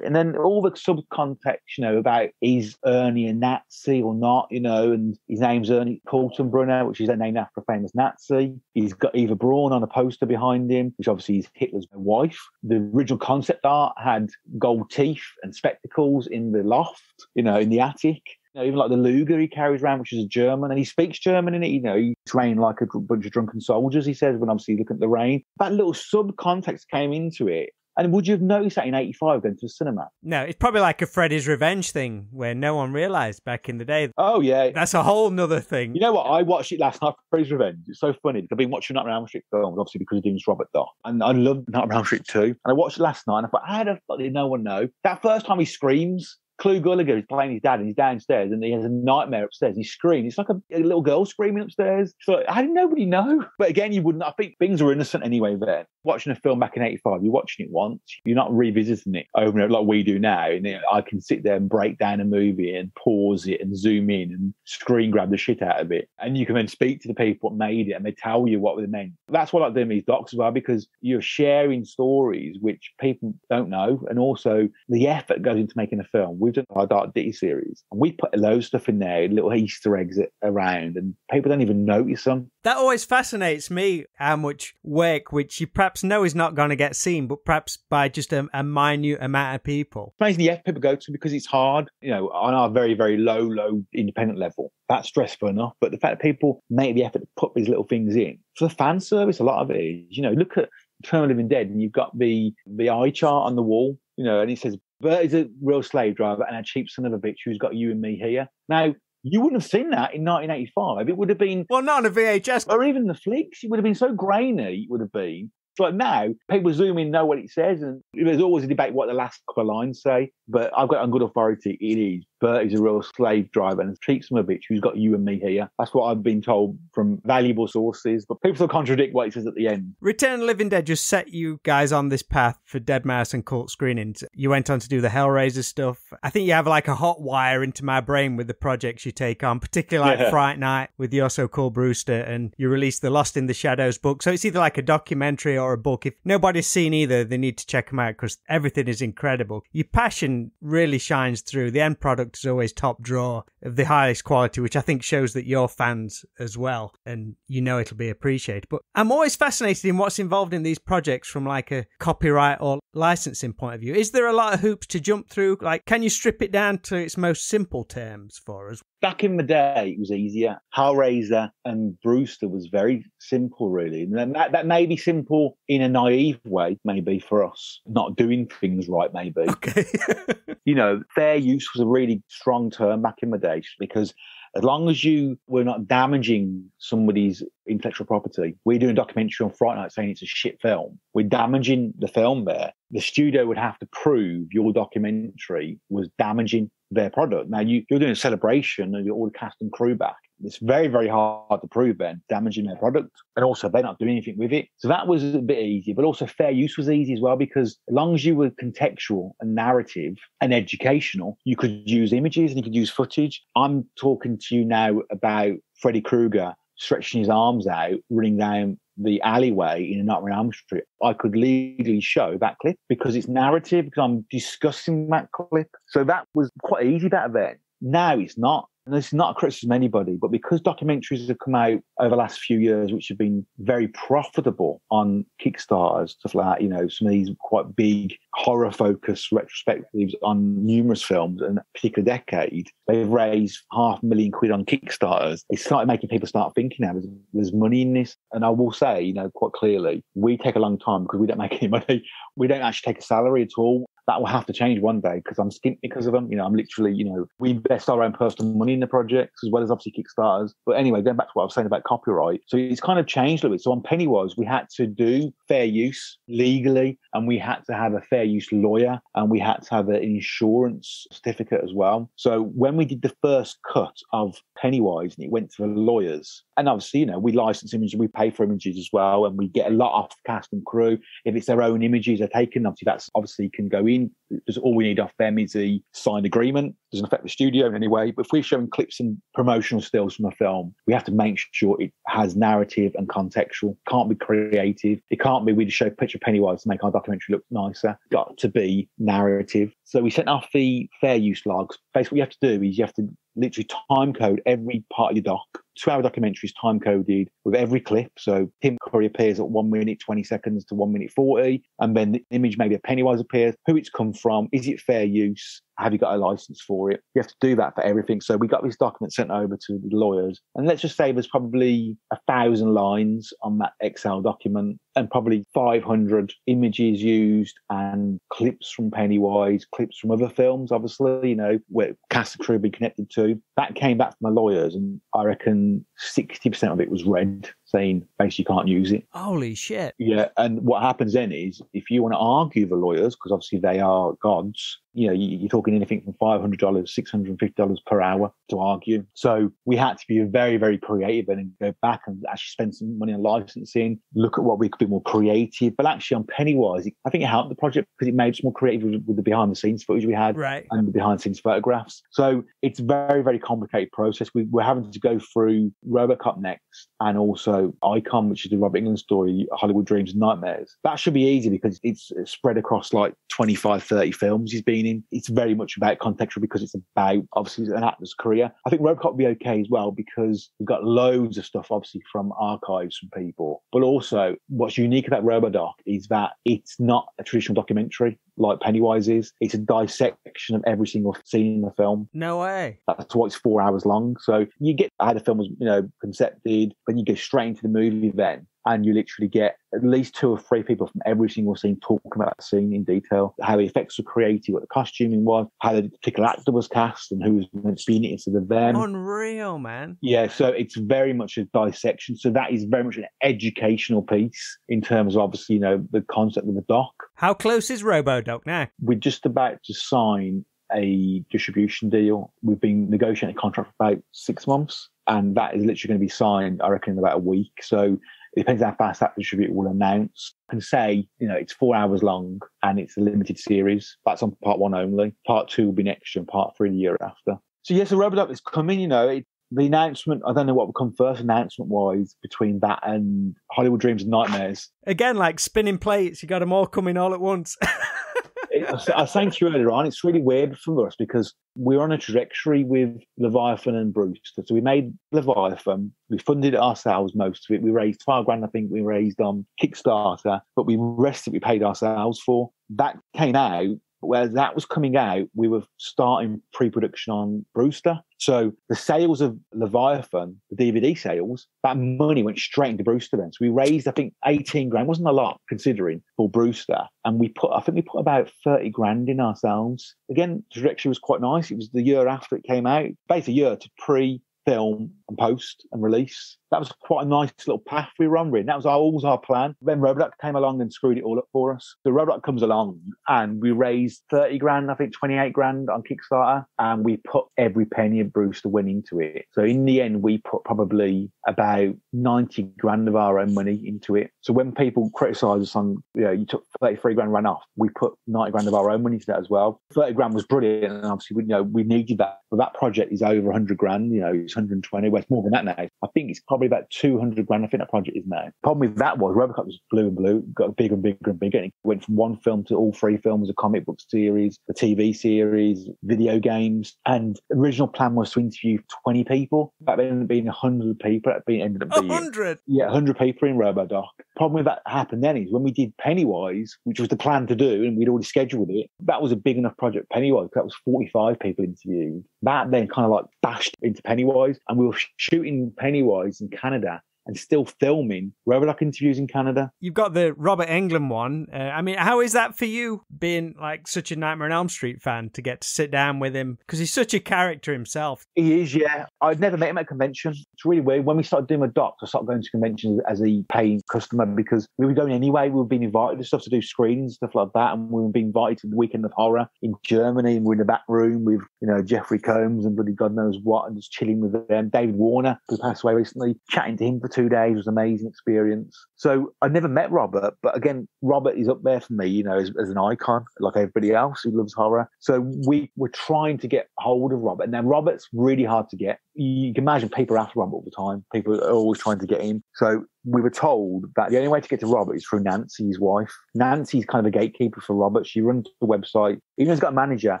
and then all the subcontext, you know, about is Ernie a Nazi or not, you know, and his name's Ernie Kaltenbrunner, which is their name named after a famous Nazi. He's got Eva Braun on a poster behind him, which obviously is Hitler's wife. The original concept art had gold teeth and spectacles in the loft, you know, in the attic. You know, even like the Luger he carries around, which is a German, and he speaks German in it. You know, he's trained like a bunch of drunken soldiers, he says, when obviously looking at the rain. That little sub context came into it. And would you have noticed that in 85 going to the cinema? No, it's probably like a Freddy's Revenge thing where no one realised back in the day. Oh, yeah. That's a whole nother thing. You know what? I watched it last night, Freddy's Revenge. It's so funny. I've been watching Nightmare on Elm Street films, obviously because of James Robert Doc. And I love Nightmare on Elm Street too. And I watched it last night and I thought, how the fuck did no one know? That first time he screams, Clu Gulager is playing his dad and he's downstairs and he has a nightmare upstairs. He screams. It's like a, a little girl screaming upstairs. So how did nobody know? But again, you wouldn't. I think things were innocent anyway then. Watching a film back in 85, you're watching it once. You're not revisiting it over and over like we do now. And I can sit there and break down a movie and pause it and zoom in and screen grab the shit out of it. And you can then speak to the people that made it and they tell you what they meant. That's what I like doing these docs as well because you're sharing stories which people don't know. And also the effort goes into making a film. We've done our Dark Ditty series and we put loads of stuff in there, little Easter eggs around, and people don't even notice them. That always fascinates me how much work, which you perhaps know is not going to get seen, but perhaps by just a, a minute amount of people. It's amazing the effort people go to because it's hard, you know, on our very, very low, low independent level. That's stressful enough. But the fact that people make the effort to put these little things in for the fan service, a lot of it is, you know, look at of Living Dead and you've got the the eye chart on the wall, you know, and it says Burt is a real slave driver and a cheap son of a bitch who's got you and me here. Now, you wouldn't have seen that in 1985. It would have been. Well, not on a VHS. Or even the flicks. It would have been so grainy, it would have been. It's Like now, people zoom in, know what it says, and there's always a debate what the last couple of lines say. But I've got on good authority, it is Burt is a real slave driver and treats him a bitch who's got you and me here. That's what I've been told from valuable sources, but people still contradict what it says at the end. Return of the Living Dead just set you guys on this path for Dead Mouse and cult screenings. You went on to do the Hellraiser stuff. I think you have like a hot wire into my brain with the projects you take on, particularly like yeah. Fright Night with You're So Cool Brewster, and you released the Lost in the Shadows book. So it's either like a documentary or a book. If nobody's seen either, they need to check them out because everything is incredible. Your passion really shines through. The end product is always top draw of the highest quality, which I think shows that you're fans as well, and you know it'll be appreciated. But I'm always fascinated in what's involved in these projects from like a copyright or licensing point of view. Is there a lot of hoops to jump through? Like, can you strip it down to its most simple terms for us? Back in the day, it was easier. Hellraiser and Brewster was very simple, really. And that, that may be simple in a naive way, maybe for us, not doing things right, maybe. Okay. you know, fair use was a really strong term back in the day because as long as you were not damaging somebody's intellectual property, we're doing a documentary on Fright Night saying it's a shit film. We're damaging the film there. The studio would have to prove your documentary was damaging their product. Now you, are doing a celebration and you're all cast and crew back. It's very, very hard to prove then damaging their product. And also they're not doing anything with it. So that was a bit easy, but also fair use was easy as well because as long as you were contextual and narrative and educational, you could use images and you could use footage. I'm talking to you now about Freddy Krueger stretching his arms out, running down the alleyway in Nightmare on Elm Street, I could legally show that clip because it's narrative, because I'm discussing that clip. So that was quite easy back then. Now it's not. And this is not a criticism of anybody, but because documentaries have come out over the last few years, which have been very profitable on Kickstarters, stuff like that, you know, some of these quite big horror focused retrospectives on numerous films in a particular decade, they've raised half a million quid on Kickstarters. It started making people start thinking now there's, there's money in this. And I will say, you know, quite clearly, we take a long time because we don't make any money. We don't actually take a salary at all that will have to change one day because I'm skint because of them. You know, I'm literally, you know, we invest our own personal money in the projects as well as obviously Kickstarters. But anyway, going back to what I was saying about copyright. So it's kind of changed a little bit. So on Pennywise, we had to do fair use legally and we had to have a fair use lawyer and we had to have an insurance certificate as well. So when we did the first cut of Pennywise and it went to the lawyers, and obviously, you know, we license images, we pay for images as well, and we get a lot off cast and crew. If it's their own images they're taken, obviously that's obviously can go in. Because all we need off them is a signed agreement. Doesn't affect the studio in any way. But if we're showing clips and promotional stills from a film, we have to make sure it has narrative and contextual. Can't be creative. It can't be we just show picture Pennywise to make our documentary look nicer. Got to be narrative. So we sent off the fair use logs. Basically, what you have to do is you have to literally time code every part of your doc. Two hour documentary is time coded with every clip. So Tim Curry appears at one minute, 20 seconds to one minute 40. And then the image, maybe a Pennywise appears, who it's come from, is it fair use? Have you got a license for it? You have to do that for everything. So we got this document sent over to the lawyers, and let's just say there's probably a thousand lines on that Excel document, and probably 500 images used, and clips from Pennywise, clips from other films, obviously, you know, where cast and crew be connected to. That came back from the lawyers, and I reckon 60% of it was read. Saying basically you can't use it. Holy shit. Yeah, and what happens then is if you want to argue the lawyers, because obviously they are gods, you know, you- you're talking anything from $500, $650 per hour to argue. So we had to be very, very creative and go back and actually spend some money on licensing, look at what we could be more creative. But actually on Pennywise, I think it helped the project because it made us more creative with, with the behind the scenes footage we had Right. and the behind the scenes photographs. So it's very, very complicated process. We, we're having to go through Robodoc next and also Icon, which is the Robert Englund story, Hollywood Dreams and Nightmares. That should be easy because it's spread across like 25, 30 films he's been in. It's very much about contextual because it's about obviously an actor's career. I think Robodoc will be okay as well because we've got loads of stuff obviously from archives from people. But also what's unique about Robodoc is that it's not a traditional documentary like Pennywise is. It's a dissection of every single scene in the film. No way. That's why it's four hours long. So you get how the film was, you know, concepted, then you go straight into the movie then. And you literally get at least two or three people from every single scene talking about the scene in detail, how the effects were created, what the costuming was, how the particular actor was cast, and who was meant to be in it instead of them. Unreal, man. Yeah, so it's very much a dissection. So that is very much an educational piece in terms of obviously, you know, the concept of the doc. How close is Robodoc now? We're just about to sign a distribution deal. We've been negotiating a contract for about six months, and that is literally going to be signed, I reckon, in about a week. So it depends how fast that distributor will announce. and say, you know, it's four hours long and it's a limited series. That's on part one only. Part two will be next year and part three the year after. So yes, the Robodoc is coming, you know, it, the announcement, I don't know what will come first announcement wise between that and Hollywood Dreams and Nightmares. Again, like spinning plates, you got them all coming all at once. I I was to you earlier on, it's really weird for us because we're on a trajectory with Leviathan and Brewster. So we made Leviathan, we funded it ourselves, most of it. We raised 12 grand, I think we raised on Kickstarter, but we rest it we paid ourselves for. That came out. Where that was coming out, we were starting pre-production on Brewster. So the sales of Leviathan, the DVD sales, that money went straight into Brewster then. So we raised, I think, 18 grand, wasn't a lot considering for Brewster. And we put, I think we put about 30 grand in ourselves. Again, the trajectory was quite nice. It was the year after it came out, basically a year to pre film and post and release. That was quite a nice little path we were on, really. That was our, always our plan. Then Robodoc came along and screwed it all up for us. So Robodoc comes along and we raised 30 grand, I think 28 grand on Kickstarter, and we put every penny of Brewster went into it. So in the end, we put probably about 90 grand of our own money into it. So when people criticize us on, you know, you took 33 grand ran off, we put 90 grand of our own money into that as well. 30 grand was brilliant. And obviously, we, you know, we needed that. But that project is over 100 grand, you know, 120, well, it's more than that now. I think it's probably about 200 grand. I think that project is now. Problem with that was Robodoc was blue and blue, got bigger and bigger and bigger. And it went from one film to all three films, a comic book series, a TV series, video games. And the original plan was to interview 20 people. That ended up being 100 people. That ended up being hundred. yeah, 100 people in Robodoc. Problem with that happened then is when we did Pennywise, which was the plan to do, and we'd already scheduled it, that was a big enough project, Pennywise, that was 45 people interviewed. That then kind of like bashed into Pennywise, and we were shooting Pennywise in Canada and still filming Robodoc interviews in Canada. You've got the Robert Englund one. Uh, I mean, how is that for you, being like such a Nightmare on Elm Street fan, to get to sit down with him because he's such a character himself? He is, yeah. I'd never met him at a convention. It's really weird. When we started doing a docs, I started going to conventions as a paying customer because we were going anyway. We were being invited to stuff to do screenings, stuff like that. And we were being invited to the Weekend of Horror in Germany. And we're in the back room with, you know, Jeffrey Combs and bloody God knows what, and just chilling with them. David Warner, who passed away recently, chatting to him for two days was amazing experience. So I never met Robert, but again, Robert is up there for me, you know, as, as an icon, like everybody else who loves horror. So we were trying to get hold of Robert. Now, Robert's really hard to get. You can imagine people after Robert all the time. People are always trying to get in. So we were told that the only way to get to Robert is through Nancy, his wife. Nancy's kind of a gatekeeper for Robert. She runs the website. Even though he's got a manager,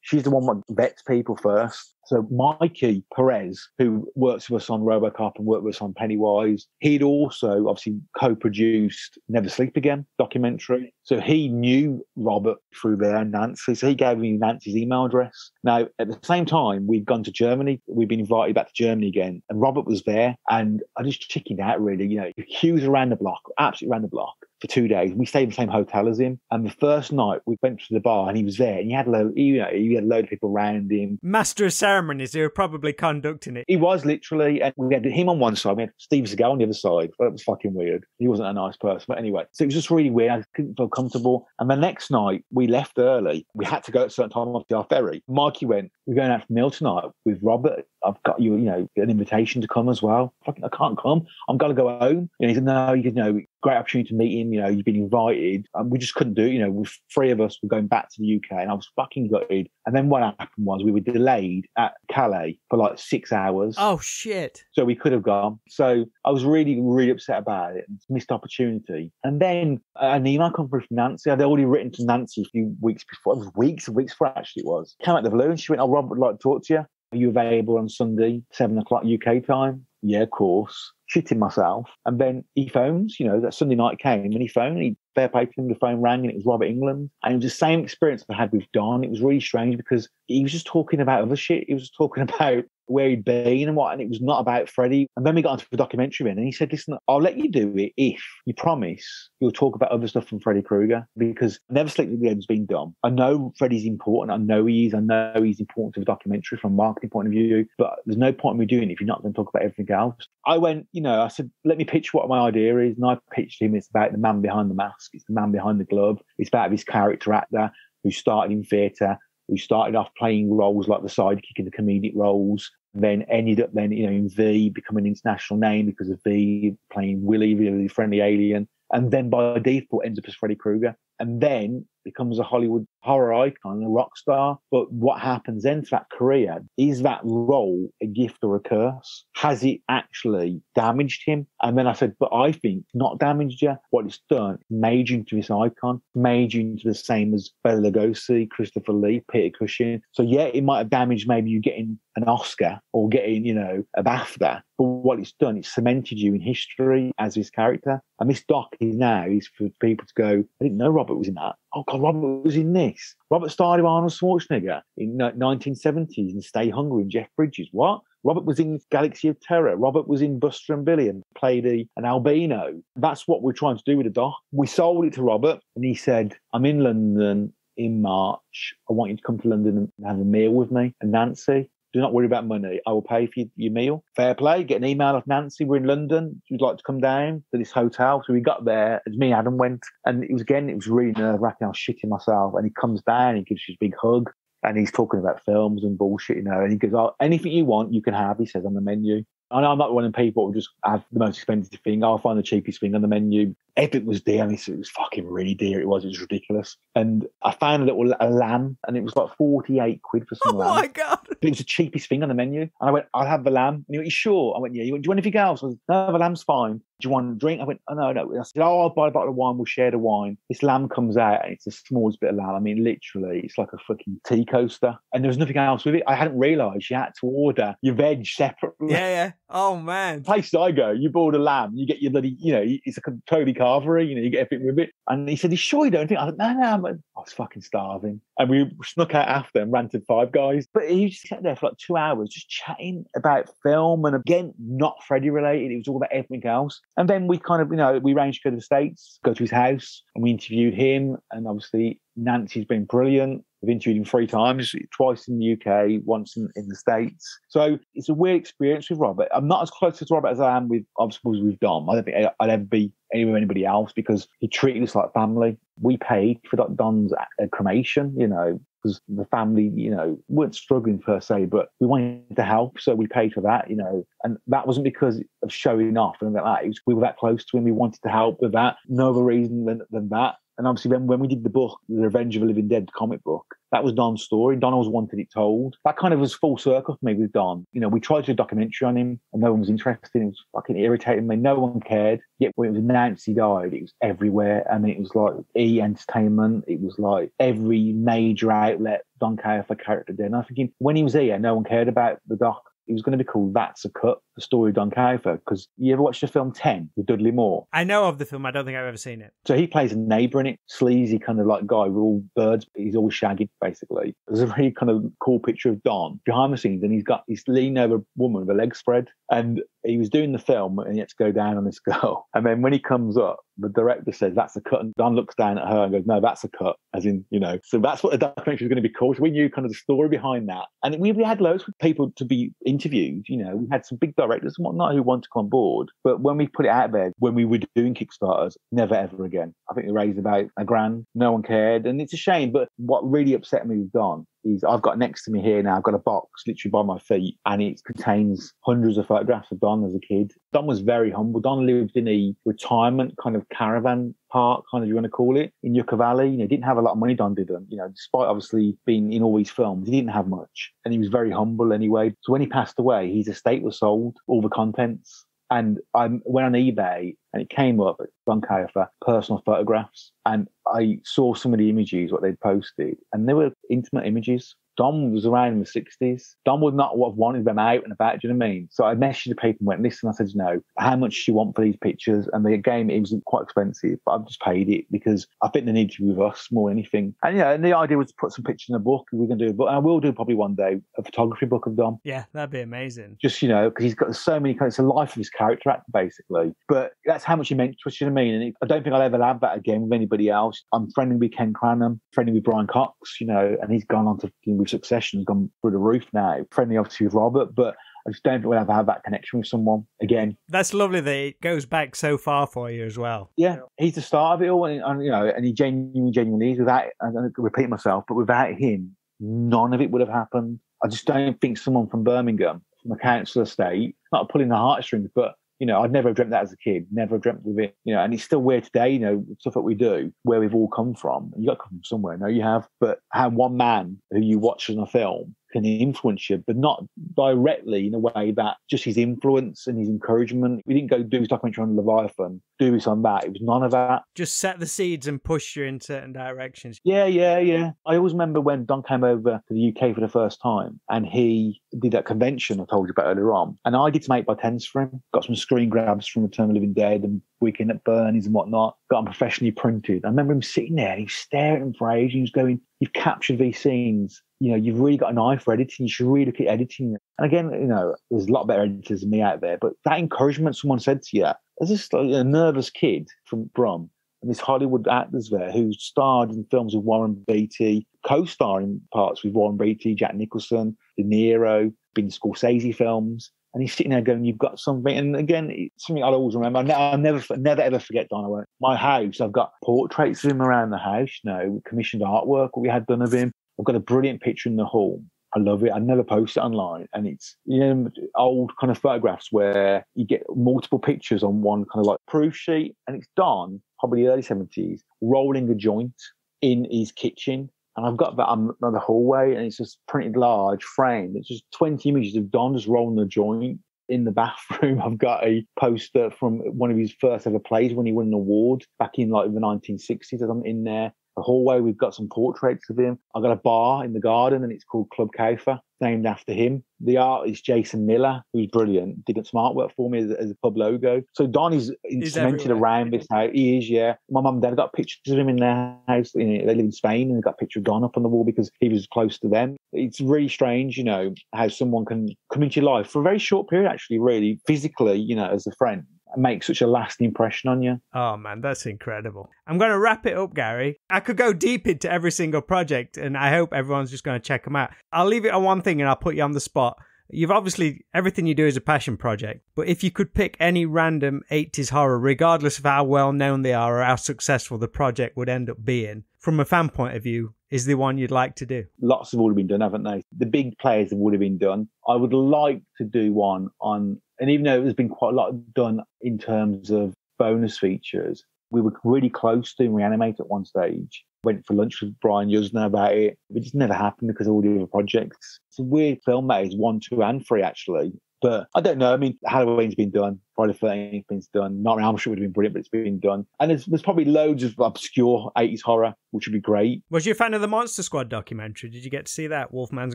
she's the one that vets people first. So Mikey Perez, who works with us on Robodoc and worked with us on Pennywise, he'd also obviously co-produced Never Sleep Again documentary. So he knew Robert through there and Nancy. So he gave me Nancy's email address. Now, at the same time, we'd gone to Germany. We'd been invited back to Germany again, and Robert was there. And I just chickened out really. You know, he was around the block, absolutely around the block. For two days. We stayed in the same hotel as him. And the first night we went to the bar and he was there and he had a load, you know, he had a load of people around him. Master of ceremonies who were probably conducting it. He was literally, and we had him on one side, we had Steve Seagal on the other side. That was fucking weird. He wasn't a nice person. But anyway, so it was just really weird. I couldn't feel comfortable. And the next night we left early. We had to go at a certain time off the our ferry. Mikey went, We're going out for meal tonight with Robert. I've got you, you know, an invitation to come as well. Fucking, I can't come. I'm going to go home. And he said, No, you know, great opportunity to meet him. You know, you've been invited. And we just couldn't do it. You know, with three of us were going back to the UK and I was fucking gutted. And then what happened was we were delayed at Calais for like six hours. Oh, shit. So we could have gone. So I was really, really upset about it. Missed opportunity. And then uh, an email come through from Nancy. I'd already written to Nancy a few weeks before. It was weeks and weeks before actually it was. Came out of the blue and she went, Oh, Rob would like to talk to you. Are you available on Sunday, seven o'clock UK time? Yeah, of course. Shitting myself. And then he phones, you know, that Sunday night came and he phoned. He fair play to him, the phone rang and it was Robert Englund. And it was the same experience I had with Don. It was really strange because he was just talking about other shit. He was just talking about where he'd been and what, and it was not about Freddie. And then we got into the documentary and he said, "Listen, I'll let you do it if you promise you'll talk about other stuff from Freddy Krueger because Never Sleep with the Dead's been done. I know Freddie's important. I know he is. I know he's important to the documentary from a marketing point of view. But there's no point in me doing it if you're not going to talk about everything else." I went, you know, I said, "Let me pitch what my idea is," and I pitched him. It's about the man behind the mask. It's the man behind the glove. It's about his character actor who started in theatre who started off playing roles like the sidekick in the comedic roles, then ended up then, you know, in V, becoming an international name because of V, playing Willie, the friendly alien, and then by default ends up as Freddy Krueger, and then becomes a Hollywood horror icon, a rock star. But what happens then to that career? Is that role a gift or a curse? Has it actually damaged him? And then I said, but I think not damaged you. What it's done, made you into this icon, made you into the same as Bela Lugosi, Christopher Lee, Peter Cushing. So yeah, it might have damaged maybe you getting an Oscar or getting, you know, a BAFTA. But what it's done, it's cemented you in history as his character. And this doc is now is for people to go, I didn't know Robert was in that. Oh God, Robert was in this. Robert started with Arnold Schwarzenegger in 1970s and Stay Hungry and Jeff Bridges. What? Robert was in Galaxy of Terror. Robert was in Buster and Billy and played a, an albino. That's what we're trying to do with the doc. We sold it to Robert and he said, I'm in London in March. I want you to come to London and have a meal with me and Nancy. Do not worry about money. I will pay for your meal. Fair play. Get an email of Nancy. We're in London. She'd like to come down to this hotel. So we got there. As me and Adam went. And it was again, it was really nerve wracking. I was shitting myself. And he comes down. He gives you a big hug. And he's talking about films and bullshit, you know. And he goes, oh, anything you want, you can have, he says on the menu. I know I'm not one of the people who just have the most expensive thing. I'll find the cheapest thing on the menu. Epic was dear. Mean, it was fucking really dear. It was. It was ridiculous. And I found a little a lamb, and it was like 48 quid for some Oh lamb. my God. But it was the cheapest thing on the menu. And I went, I'll have the lamb. And he went, you sure? I went, yeah. You went, do you want anything else? I was, no, the lamb's fine. Do you want a drink? I went, oh, no, no. I said, oh, I'll buy a bottle of wine. We'll share the wine. This lamb comes out and it's the smallest bit of lamb. I mean, literally, it's like a fucking tea coaster. And there was nothing else with it. I hadn't realised you had to order your veg separately. Yeah, yeah. Oh, man. Places I go, you board a lamb, you get your bloody, you know, it's a totally carvery, you know, you get everything with it. And he said, you sure you don't think? I said, no, no, I was fucking starving. And we snuck out after and ran to Five Guys. But he just sat there for like two hours just chatting about film and again, not Freddy related. It was all about everything else. And then we kind of, you know, we arranged to go to the States, go to his house, and we interviewed him. And obviously, Nancy's been brilliant. We've interviewed him three times, twice in the UK, once in, in the States. So it's a weird experience with Robert. I'm not as close to Robert as I am with, suppose, with Don. I don't think I'd ever be anywhere with anybody else because he treated us like family. We paid for Don's cremation, you know, because the family, you know, weren't struggling per se, but we wanted to help. So we paid for that, you know, and that wasn't because of showing off and that. It was, we were that close to him. We wanted to help with that. No other reason than, than that. And obviously, when, when we did the book, The Revenge of the Living Dead comic book, that was Don's story. Don always wanted it told. That kind of was full circle for me with Don. You know, we tried to do a documentary on him and no one was interested. It was fucking irritating me. No one cared. Yet when it was announced he died, it was everywhere. I mean, it was like E Entertainment. It was like every major outlet, Don for character did. And I'm thinking, when he was here, no one cared about the doc. It was going to be called That's a Cut, the story of Don Calfa. Because you ever watched the film 10 with Dudley Moore? I know of the film. I don't think I've ever seen it. So he plays a neighbour in it, sleazy kind of like guy with all birds. He's all shaggy, basically. There's a really kind of cool picture of Don behind the scenes, and he's got he's leaning over a woman with a leg spread, and he was doing the film, and he had to go down on this girl. And then when he comes up, The director says that's a cut, and Don looks down at her and goes, "No, that's a cut." As in, you know, so that's what the documentary was going to be called. So we knew kind of the story behind that, and we, we had loads of people to be interviewed. You know, we had some big directors and whatnot who wanted to come on board, but when we put it out there, when we were doing Kickstarters, never ever again. I think we raised about a grand. No one cared, and it's a shame. But what really upset me with Don is I've got next to me here now, I've got a box literally by my feet and it contains hundreds of photographs of Don as a kid. Don was very humble. Don lived in a retirement kind of caravan park, kind of you want to call it, in Yucca Valley. You know, didn't have a lot of money, Don didn't. You know, despite obviously being in all these films, he didn't have much. And he was very humble anyway. So when he passed away, his estate was sold, all the contents. And I went on eBay and it came up Don Calfa personal photographs. And I saw some of the images, what they'd posted, and they were intimate images. Don was around in the 60s. Don would not have wanted them out and about. Do you know what I mean? So I messaged the people and went, listen, I said, you know, how much do you want for these pictures? And the game, it was quite expensive, but I've just paid it because I think they need to be with us more than anything. And yeah, and the idea was to put some pictures in a book. We're going to do a book. And I will do probably one day a photography book of Don. Yeah, that'd be amazing. Just, you know, because he's got so many, it's a life of his character actor, basically. But that's how much he meant to us, you know what I mean? And it, I don't think I'll ever have that again with anybody else. I'm friendly with Ken Cranham, friendly with Brian Cox, you know, and he's gone on to with Succession, he's gone through the roof now. Friendly, obviously, with Robert, but I just don't think we'll ever have that connection with someone again. That's lovely that it goes back so far for you as well. Yeah, he's the start of it all, and, and you know, and he genuinely, genuinely is. Without, I'm going to repeat myself, but without him, none of it would have happened. I just don't think someone from Birmingham, from a council estate, not pulling the heartstrings, but you know, I'd never have dreamt that as a kid, never have dreamt of it, you know, and it's still weird today, you know, stuff that we do, where we've all come from. You got to come from somewhere, no, you have, but how one man who you watch in a film can influence you, but not directly in a way that just his influence and his encouragement. We didn't go do his documentary on Leviathan, do this on that. It was none of that. Just set the seeds and push you in certain directions. Yeah, yeah, yeah. I always remember when Don came over to the UK for the first time and he did that convention I told you about earlier on. And I did some 8 by 10s for him, got some screen grabs from Return of the Living Dead and Weekend at Bernie's and whatnot, got them professionally printed. I remember him sitting there and he's staring for ages. He was going, You've captured these scenes. You know, you've really got an eye for editing. You should really look at editing. And again, you know, there's a lot better editors than me out there, but that encouragement someone said to you, as this like, a nervous kid from Brum, and this Hollywood actors there who starred in films with Warren Beatty, co-starring parts with Warren Beatty, Jack Nicholson, De Niro, been in Scorsese films. And he's sitting there going, "You've got something." And again, it's something I'll always remember. I'll never, never ever forget Don. My house, I've got portraits of him around the house. You know, commissioned artwork we had done of him. I've got a brilliant picture in the hall. I love it. I never post it online, and it's you know old kind of photographs where you get multiple pictures on one kind of like proof sheet, and it's Don, probably early seventies, rolling a joint in his kitchen and I've got that um, on the hallway, and it's just printed large frame. It's just 20 images of Don just rolling the joint in the bathroom. I've got a poster from one of his first ever plays when he won an award back in like the 1960s. I'm in there. The hallway, we've got some portraits of him. I've got a bar in the garden, and it's called Club Calfa, named after him. The art is Jason Miller, who's brilliant. Did some artwork for me as, as a pub logo. So Don is cemented around this house. He is, yeah. My mum and dad got pictures of him in their house. You know, they live in Spain, and they got a picture of Don up on the wall because he was close to them. It's really strange, you know, how someone can come into your life for a very short period, actually, really physically, you know, as a friend make such a lasting impression on you. Oh man, that's incredible. I'm going to wrap it up, Gary. I could go deep into every single project, and I hope everyone's just going to check them out. I'll leave it on one thing and I'll put you on the spot. You've obviously, everything you do is a passion project, but if you could pick any random 80s horror, regardless of how well known they are or how successful the project would end up being, from a fan point of view, is the one you'd like to do? Lots have already been done, haven't they? The big players have already been done. I would like to do one on, and even though there's been quite a lot done in terms of bonus features, we were really close to Reanimate at one stage. Went for lunch with Brian Yuzna about it. It just never happened because of all the other projects. It's a weird film that is one, two, and three actually. But I don't know. I mean, Halloween's been done. Friday the 13th been done. Not Elm Street would have been brilliant, but it's been done. And there's, there's probably loads of obscure 80s horror, which would be great. Was you a fan of the Monster Squad documentary? Did you get to see that? Wolfman's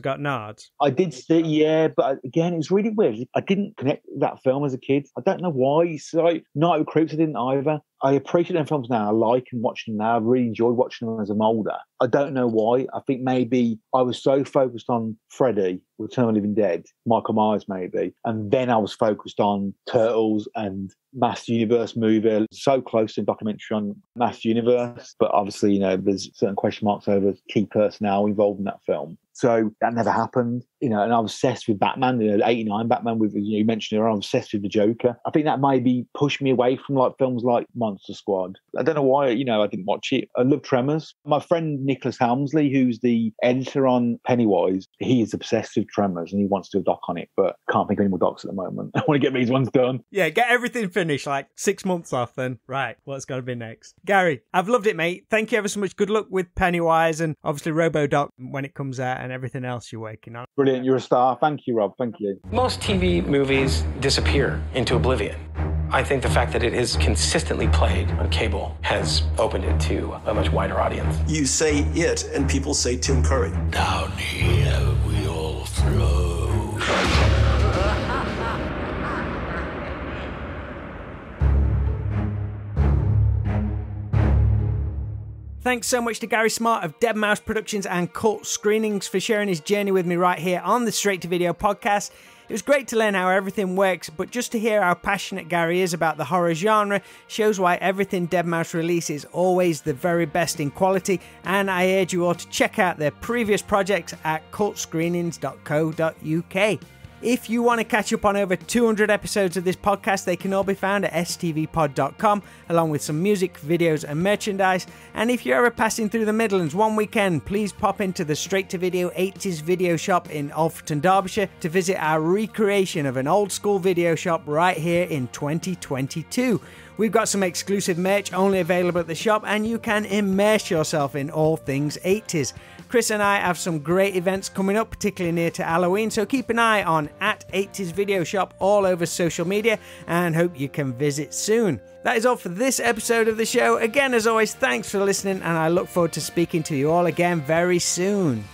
Got Nards? I did see, yeah, but again, it was really weird. I didn't connect that film as a kid. I don't know why. Like Night of Creeps, I didn't either. I appreciate them films now. I like and watch them now. I really enjoyed watching them as I'm older. I don't know why. I think maybe I was so focused on Freddy, Return of the Living Dead, Michael Myers maybe, and then I was focused on Turtles and Master Universe movie. So close to a documentary on Master Universe, but obviously, you know, there's certain question marks over key personnel involved in that film. So that never happened, you know. And I'm obsessed with Batman, you know, '89 Batman. With you, know, you mentioned it, I'm obsessed with the Joker. I think that maybe pushed me away from like films like Monster Squad. I don't know why, you know, I didn't watch it. I love Tremors. My friend Nicholas Helmsley, who's the editor on Pennywise, he is obsessed with Tremors and he wants to do a doc on it, but can't think of any more docs at the moment. I want to get these ones done. Yeah, get everything finished, like six months off. Then right, what's going to be next? Gary, I've loved it, mate. Thank you ever so much. Good luck with Pennywise and obviously RoboDoc when it comes out and everything else you're working on. Brilliant. You're a star. Thank you, Rob. Thank you. Most TV movies disappear into oblivion. I think the fact that it is consistently played on cable has opened it to a much wider audience. You say it, and people say Tim Curry. Down here Thanks so much to Gary Smart of Dead Mouse Productions and Cult Screenings for sharing his journey with me right here on the Straight to Video podcast. It was great to learn how everything works, but just to hear how passionate Gary is about the horror genre shows why everything Dead Mouse release is always the very best in quality. And I urge you all to check out their previous projects at cultscreenings.co.uk. If you want to catch up on over 200 episodes of this podcast, they can all be found at stvpod.com, along with some music, videos, and merchandise. And if you're ever passing through the Midlands one weekend, please pop into the Straight to Video 80s video shop in Alfreton, Derbyshire, to visit our recreation of an old school video shop right here in 2022. We've got some exclusive merch only available at the shop, and you can immerse yourself in all things 80s. Chris and I have some great events coming up, particularly near to Halloween, so keep an eye on at 80s Video Shop all over social media and hope you can visit soon. That is all for this episode of the show. Again, as always, thanks for listening, and I look forward to speaking to you all again very soon.